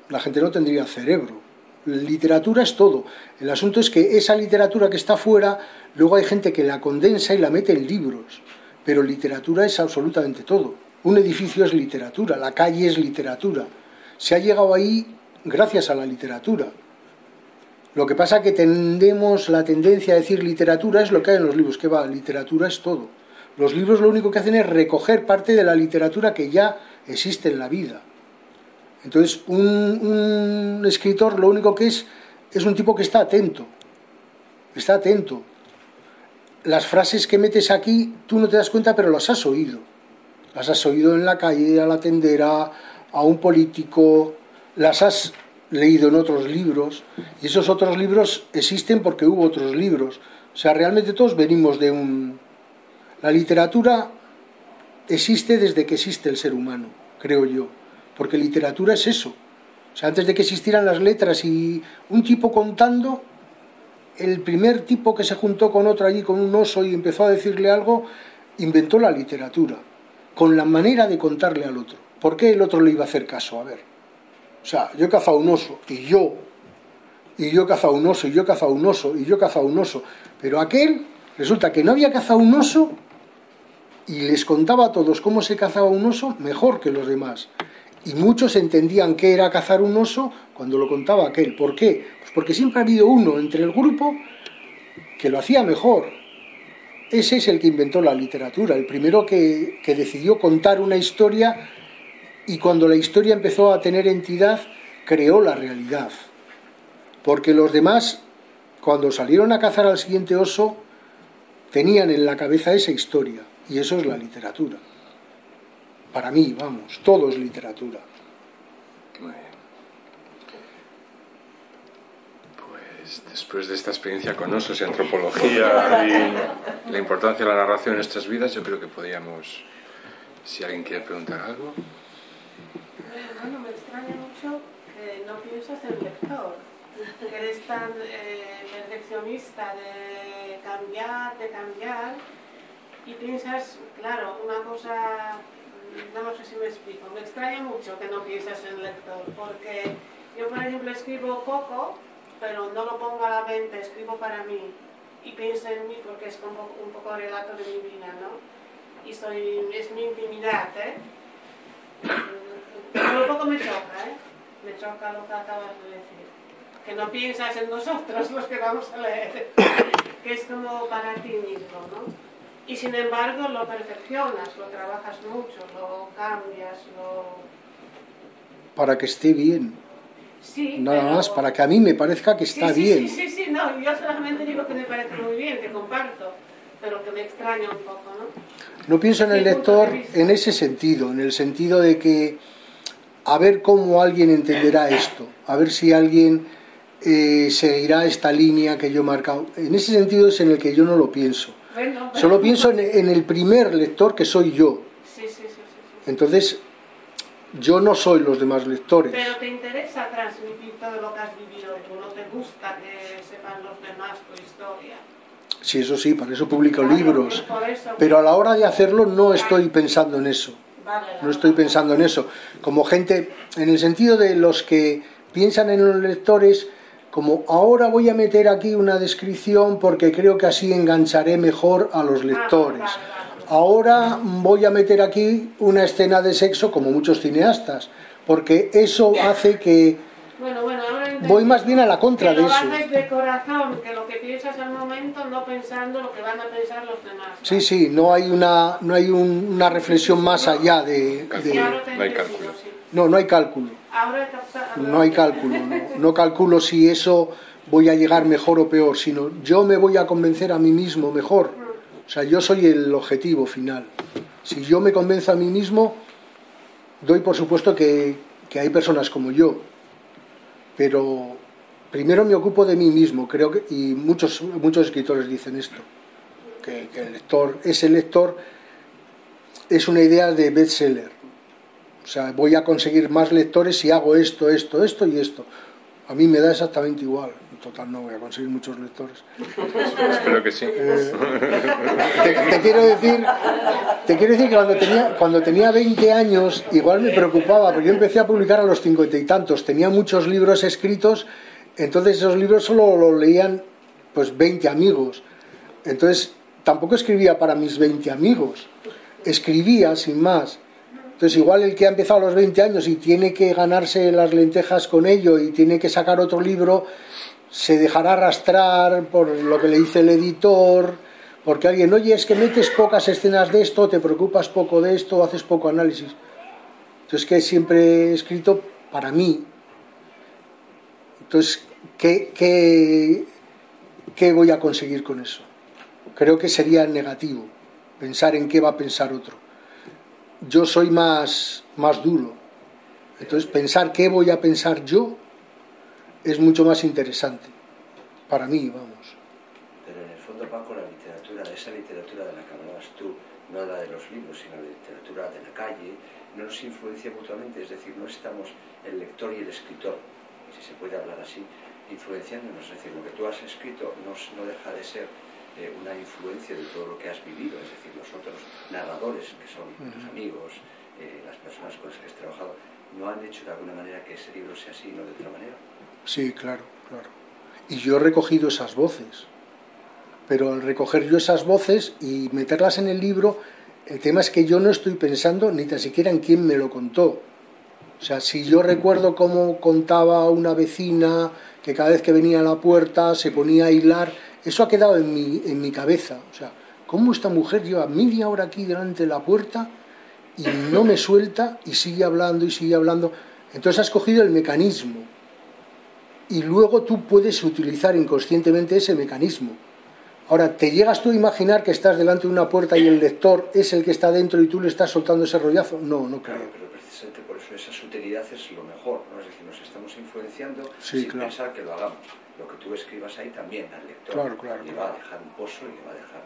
La gente no tendría cerebro. Literatura es todo. El asunto es que esa literatura que está fuera, luego hay gente que la condensa y la mete en libros. Pero literatura es absolutamente todo. Un edificio es literatura, la calle es literatura. Se ha llegado ahí gracias a la literatura. Lo que pasa que tendemos la tendencia a decir literatura es lo que hay en los libros, que va, literatura es todo. Los libros lo único que hacen es recoger parte de la literatura que ya existe en la vida. Entonces, un, escritor lo único que es es un tipo que está atento, está atento. Las frases que metes aquí, tú no te das cuenta, pero las has oído. Las has oído en la calle, a la tendera, a un político, las has leído en otros libros, y esos otros libros existen porque hubo otros libros. O sea, realmente todos venimos de un... La literatura existe desde que existe el ser humano, creo yo, porque literatura es eso. O sea, antes de que existieran las letras y un tipo contando, el primer tipo que se juntó con otro allí, con un oso, y empezó a decirle algo, inventó la literatura, con la manera de contarle al otro. ¿Por qué el otro le iba a hacer caso? A ver. O sea, yo he cazado un oso y yo, y yo he cazado un oso y yo he cazado un oso y yo he cazado un oso. Pero aquel resulta que no había cazado un oso y les contaba a todos cómo se cazaba un oso mejor que los demás. Y muchos entendían qué era cazar un oso cuando lo contaba aquel. ¿Por qué? Pues porque siempre ha habido uno entre el grupo que lo hacía mejor. Ese es el que inventó la literatura, el primero que, que decidió contar una historia y cuando la historia empezó a tener entidad, creó la realidad. Porque los demás, cuando salieron a cazar al siguiente oso, tenían en la cabeza esa historia. Y eso es la literatura. Para mí, vamos, todo es literatura. Muy bien. Pues después de esta experiencia con osos y antropología y la importancia de la narración en nuestras vidas, yo creo que podríamos, si alguien quiere preguntar algo. Bueno, me extraña mucho que no piensas en lector. que eres tan eh, perfeccionista de cambiar, de cambiar, y piensas, claro, una cosa, no sé si me explico, me extraña mucho que no piensas en lector, porque yo, por ejemplo, escribo poco, pero no lo pongo a la venta, escribo para mí y pienso en mí porque es como un poco relato de mi vida, ¿no? Y soy, es mi intimidad, ¿eh? Pero un poco me choca, ¿eh? Me choca lo que acabas de decir. Que no piensas en nosotros los que vamos a leer, que es como para ti mismo, ¿no? Y sin embargo lo perfeccionas, lo trabajas mucho, lo cambias, lo... Para que esté bien. Sí, Nada pero- más, para que a mí me parezca que está sí, sí, bien. Sí, sí, sí, no, yo solamente digo que me parece muy bien, que comparto, pero que me extraña un poco, ¿no? No pienso en el lector en ese sentido, en el sentido de que a ver cómo alguien entenderá esto, a ver si alguien eh, seguirá esta línea que yo he marcado. En ese sentido es en el que yo no lo pienso. Solo pienso en, en el primer lector que soy yo. Sí, sí, sí, sí, sí. Entonces, yo no soy los demás lectores. Pero te interesa transmitir todo lo que has vivido tú, no te gusta que sepan los demás tu historia. Sí, eso sí, para eso publico Claro, libros. eso. Pero a la hora de hacerlo no estoy pensando en eso. Vale, No estoy pensando en eso. Como gente, en el sentido de los que piensan en los lectores, como ahora voy a meter aquí una descripción porque creo que así engancharé mejor a los lectores. vale, vale. Ahora voy a meter aquí una escena de sexo como muchos cineastas, porque eso hace que Bueno, bueno, ahora voy más bien a la contra que de lo eso. haces de corazón, que lo que piensas al momento, no pensando lo que van a pensar los demás. Sí, sí, no hay una, no hay un- una reflexión más allá de, de- no hay cálculo. no, no hay cálculo. Ahora No hay cálculo, no, no calculo si eso voy a llegar mejor o peor, sino yo me voy a convencer a mí mismo mejor. O sea, yo soy el objetivo final. Si yo me convenzo a mí mismo, doy por supuesto que, que hay personas como yo, pero primero me ocupo de mí mismo, creo que, y muchos, muchos escritores dicen esto, que, que el lector, ese lector es una idea de bestseller. O sea, voy a conseguir más lectores si hago esto, esto, esto y esto. A mí me da exactamente igual. En total no voy a conseguir muchos lectores. Espero que sí. Te, te quiero decir, te quiero decir que cuando tenía, cuando tenía 20 años igual me preocupaba, porque yo empecé a publicar a los cincuenta y tantos. Tenía muchos libros escritos, entonces esos libros solo los leían pues 20 amigos. Entonces tampoco escribía para mis 20 amigos, escribía sin más. Entonces igual el que ha empezado a los 20 años y tiene que ganarse las lentejas con ello y tiene que sacar otro libro, se dejará arrastrar por lo que le dice el editor, porque alguien, oye, es que metes pocas escenas de esto, te preocupas poco de esto, haces poco análisis. Entonces que siempre he escrito para mí. Entonces, ¿qué, qué, qué voy a conseguir con eso? Creo que sería negativo pensar en qué va a pensar otro. Yo soy más, más duro. Entonces, pensar qué voy a pensar yo es mucho más interesante. Para mí, vamos. Pero en el fondo, Paco, la literatura, esa literatura de la que hablabas tú, no la de los libros, sino la literatura de la calle, no nos influencia mutuamente, es decir, no estamos el lector y el escritor, si se puede hablar así, influenciándonos, es decir, lo que tú has escrito no, no deja de ser eh, una influencia de todo lo que has vivido, es decir, los otros narradores, que son tus amigos, eh, las personas con las que has trabajado, no han hecho de alguna manera que ese libro sea así y no de otra manera. Sí, claro, claro. Y yo he recogido esas voces. Pero al recoger yo esas voces y meterlas en el libro, el tema es que yo no estoy pensando ni tan siquiera en quién me lo contó. O sea, si yo recuerdo cómo contaba una vecina que cada vez que venía a la puerta se ponía a hilar, eso ha quedado en mi, en mi cabeza. O sea, cómo esta mujer lleva media hora aquí delante de la puerta y no me suelta y sigue hablando y sigue hablando. Entonces has cogido el mecanismo y luego tú puedes utilizar inconscientemente ese mecanismo. Ahora, ¿te llegas tú a imaginar que estás delante de una puerta y el lector es el que está dentro y tú le estás soltando ese rollazo? No, no Claro, creo. pero precisamente por eso esa sutilidad es lo mejor, ¿no? Es decir, nos estamos influenciando Sí, sin claro. pensar que lo hagamos. Lo que tú escribas ahí también al lector Claro, claro, le claro. va a dejar un pozo y le va a dejar,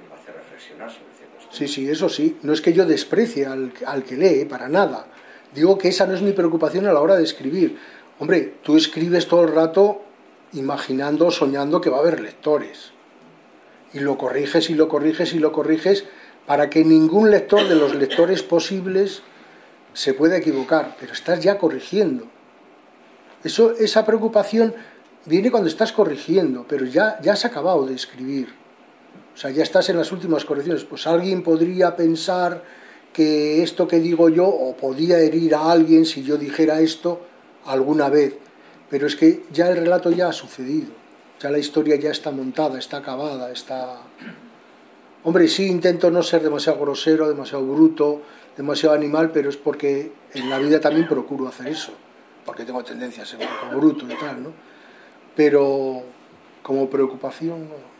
le va a hacer reflexionar sobre ciertos temas. Sí, sí, eso sí. No es que yo desprecie al, al que lee, para nada. Digo que esa no es mi preocupación a la hora de escribir. Hombre, tú escribes todo el rato imaginando, soñando que va a haber lectores. Y lo corriges y lo corriges y lo corriges para que ningún lector de los lectores posibles se pueda equivocar, pero estás ya corrigiendo. Eso, esa preocupación viene cuando estás corrigiendo, pero ya, ya has acabado de escribir. O sea, ya estás en las últimas correcciones. Pues alguien podría pensar que esto que digo yo, o podía herir a alguien si yo dijera esto alguna vez, pero es que ya el relato ya ha sucedido, ya la historia ya está montada, está acabada, está... Hombre, sí intento no ser demasiado grosero, demasiado bruto, demasiado animal, pero es porque en la vida también procuro hacer eso, porque tengo tendencias a ser un poco bruto y tal, ¿no? Pero como preocupación no.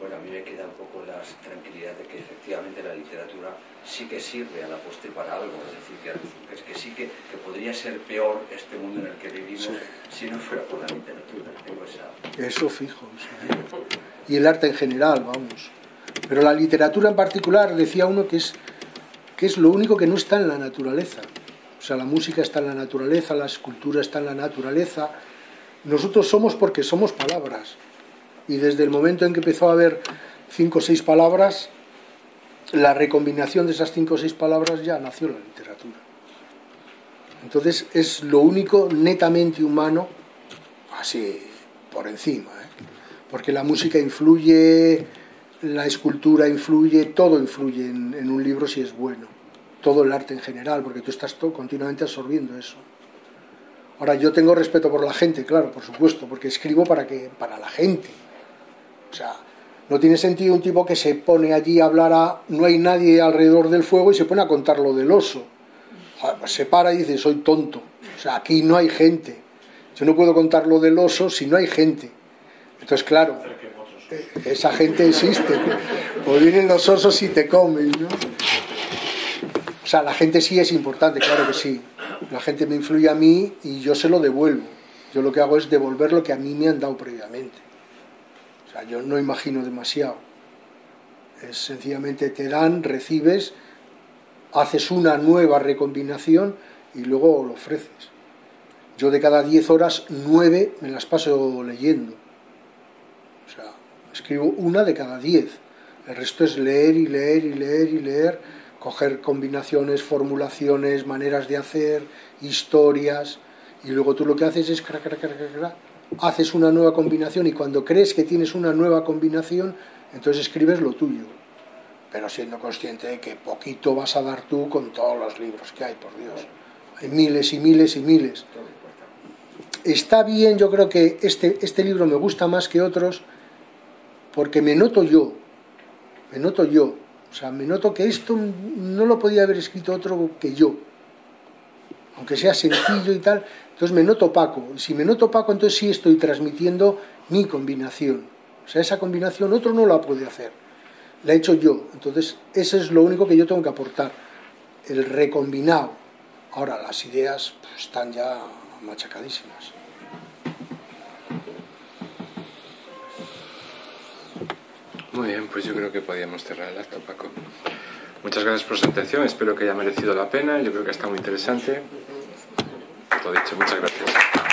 Bueno, a mí me queda un poco la tranquilidad de que efectivamente la literatura sí que sirve a la postre para algo, es decir, que, es que sí que, que, podría ser peor este mundo en el que vivimos sí. si no fuera por la literatura. Tengo esa... Eso fijo. Sí. Y el arte en general, vamos. Pero la literatura en particular, decía uno que es, que es lo único que no está en la naturaleza. O sea, la música está en la naturaleza, la escultura está en la naturaleza. Nosotros somos porque somos palabras. Y desde el momento en que empezó a haber cinco o seis palabras, la recombinación de esas cinco o seis palabras ya nació la literatura. Entonces es lo único netamente humano, así por encima, ¿eh? porque la música influye, la escultura influye, todo influye en, un libro si es bueno, todo el arte en general, porque tú estás todo, continuamente absorbiendo eso. Ahora yo tengo respeto por la gente, claro, por supuesto, porque escribo para que para la gente. O sea, no tiene sentido un tipo que se pone allí a hablar a... No hay nadie alrededor del fuego y se pone a contar lo del oso. Se para y dice, soy tonto. O sea, aquí no hay gente. Yo no puedo contar lo del oso si no hay gente. Entonces, claro, esa gente existe. O vienen los osos y te comen, ¿no? O sea, la gente sí es importante, claro que sí. La gente me influye a mí y yo se lo devuelvo. Yo lo que hago es devolver lo que a mí me han dado previamente. O sea, yo no imagino demasiado. Es sencillamente te dan, recibes, haces una nueva recombinación y luego lo ofreces. Yo de cada 10 horas, 9 me las paso leyendo. O sea, escribo una de cada 10. El resto es leer y leer y leer y leer coger combinaciones, formulaciones, maneras de hacer, historias, y luego tú lo que haces es cra, cra, cra, haces una nueva combinación y cuando crees que tienes una nueva combinación, entonces escribes lo tuyo, pero siendo consciente de que poquito vas a dar tú con todos los libros que hay, por Dios. Hay miles y miles y miles. Está bien, yo creo que este, este libro me gusta más que otros porque me noto yo, me noto yo, o sea, me noto que esto no lo podía haber escrito otro que yo, aunque sea sencillo y tal. Entonces me noto opaco. Si me noto opaco, entonces sí estoy transmitiendo mi combinación. O sea, esa combinación otro no la puede hacer. La he hecho yo. Entonces, eso es lo único que yo tengo que aportar. El recombinado. Ahora, las ideas pues, están ya machacadísimas. Muy bien, pues yo creo que podíamos cerrar el acto, Paco. Muchas gracias por su atención, espero que haya merecido la pena, yo creo que está muy interesante. Todo dicho, muchas gracias.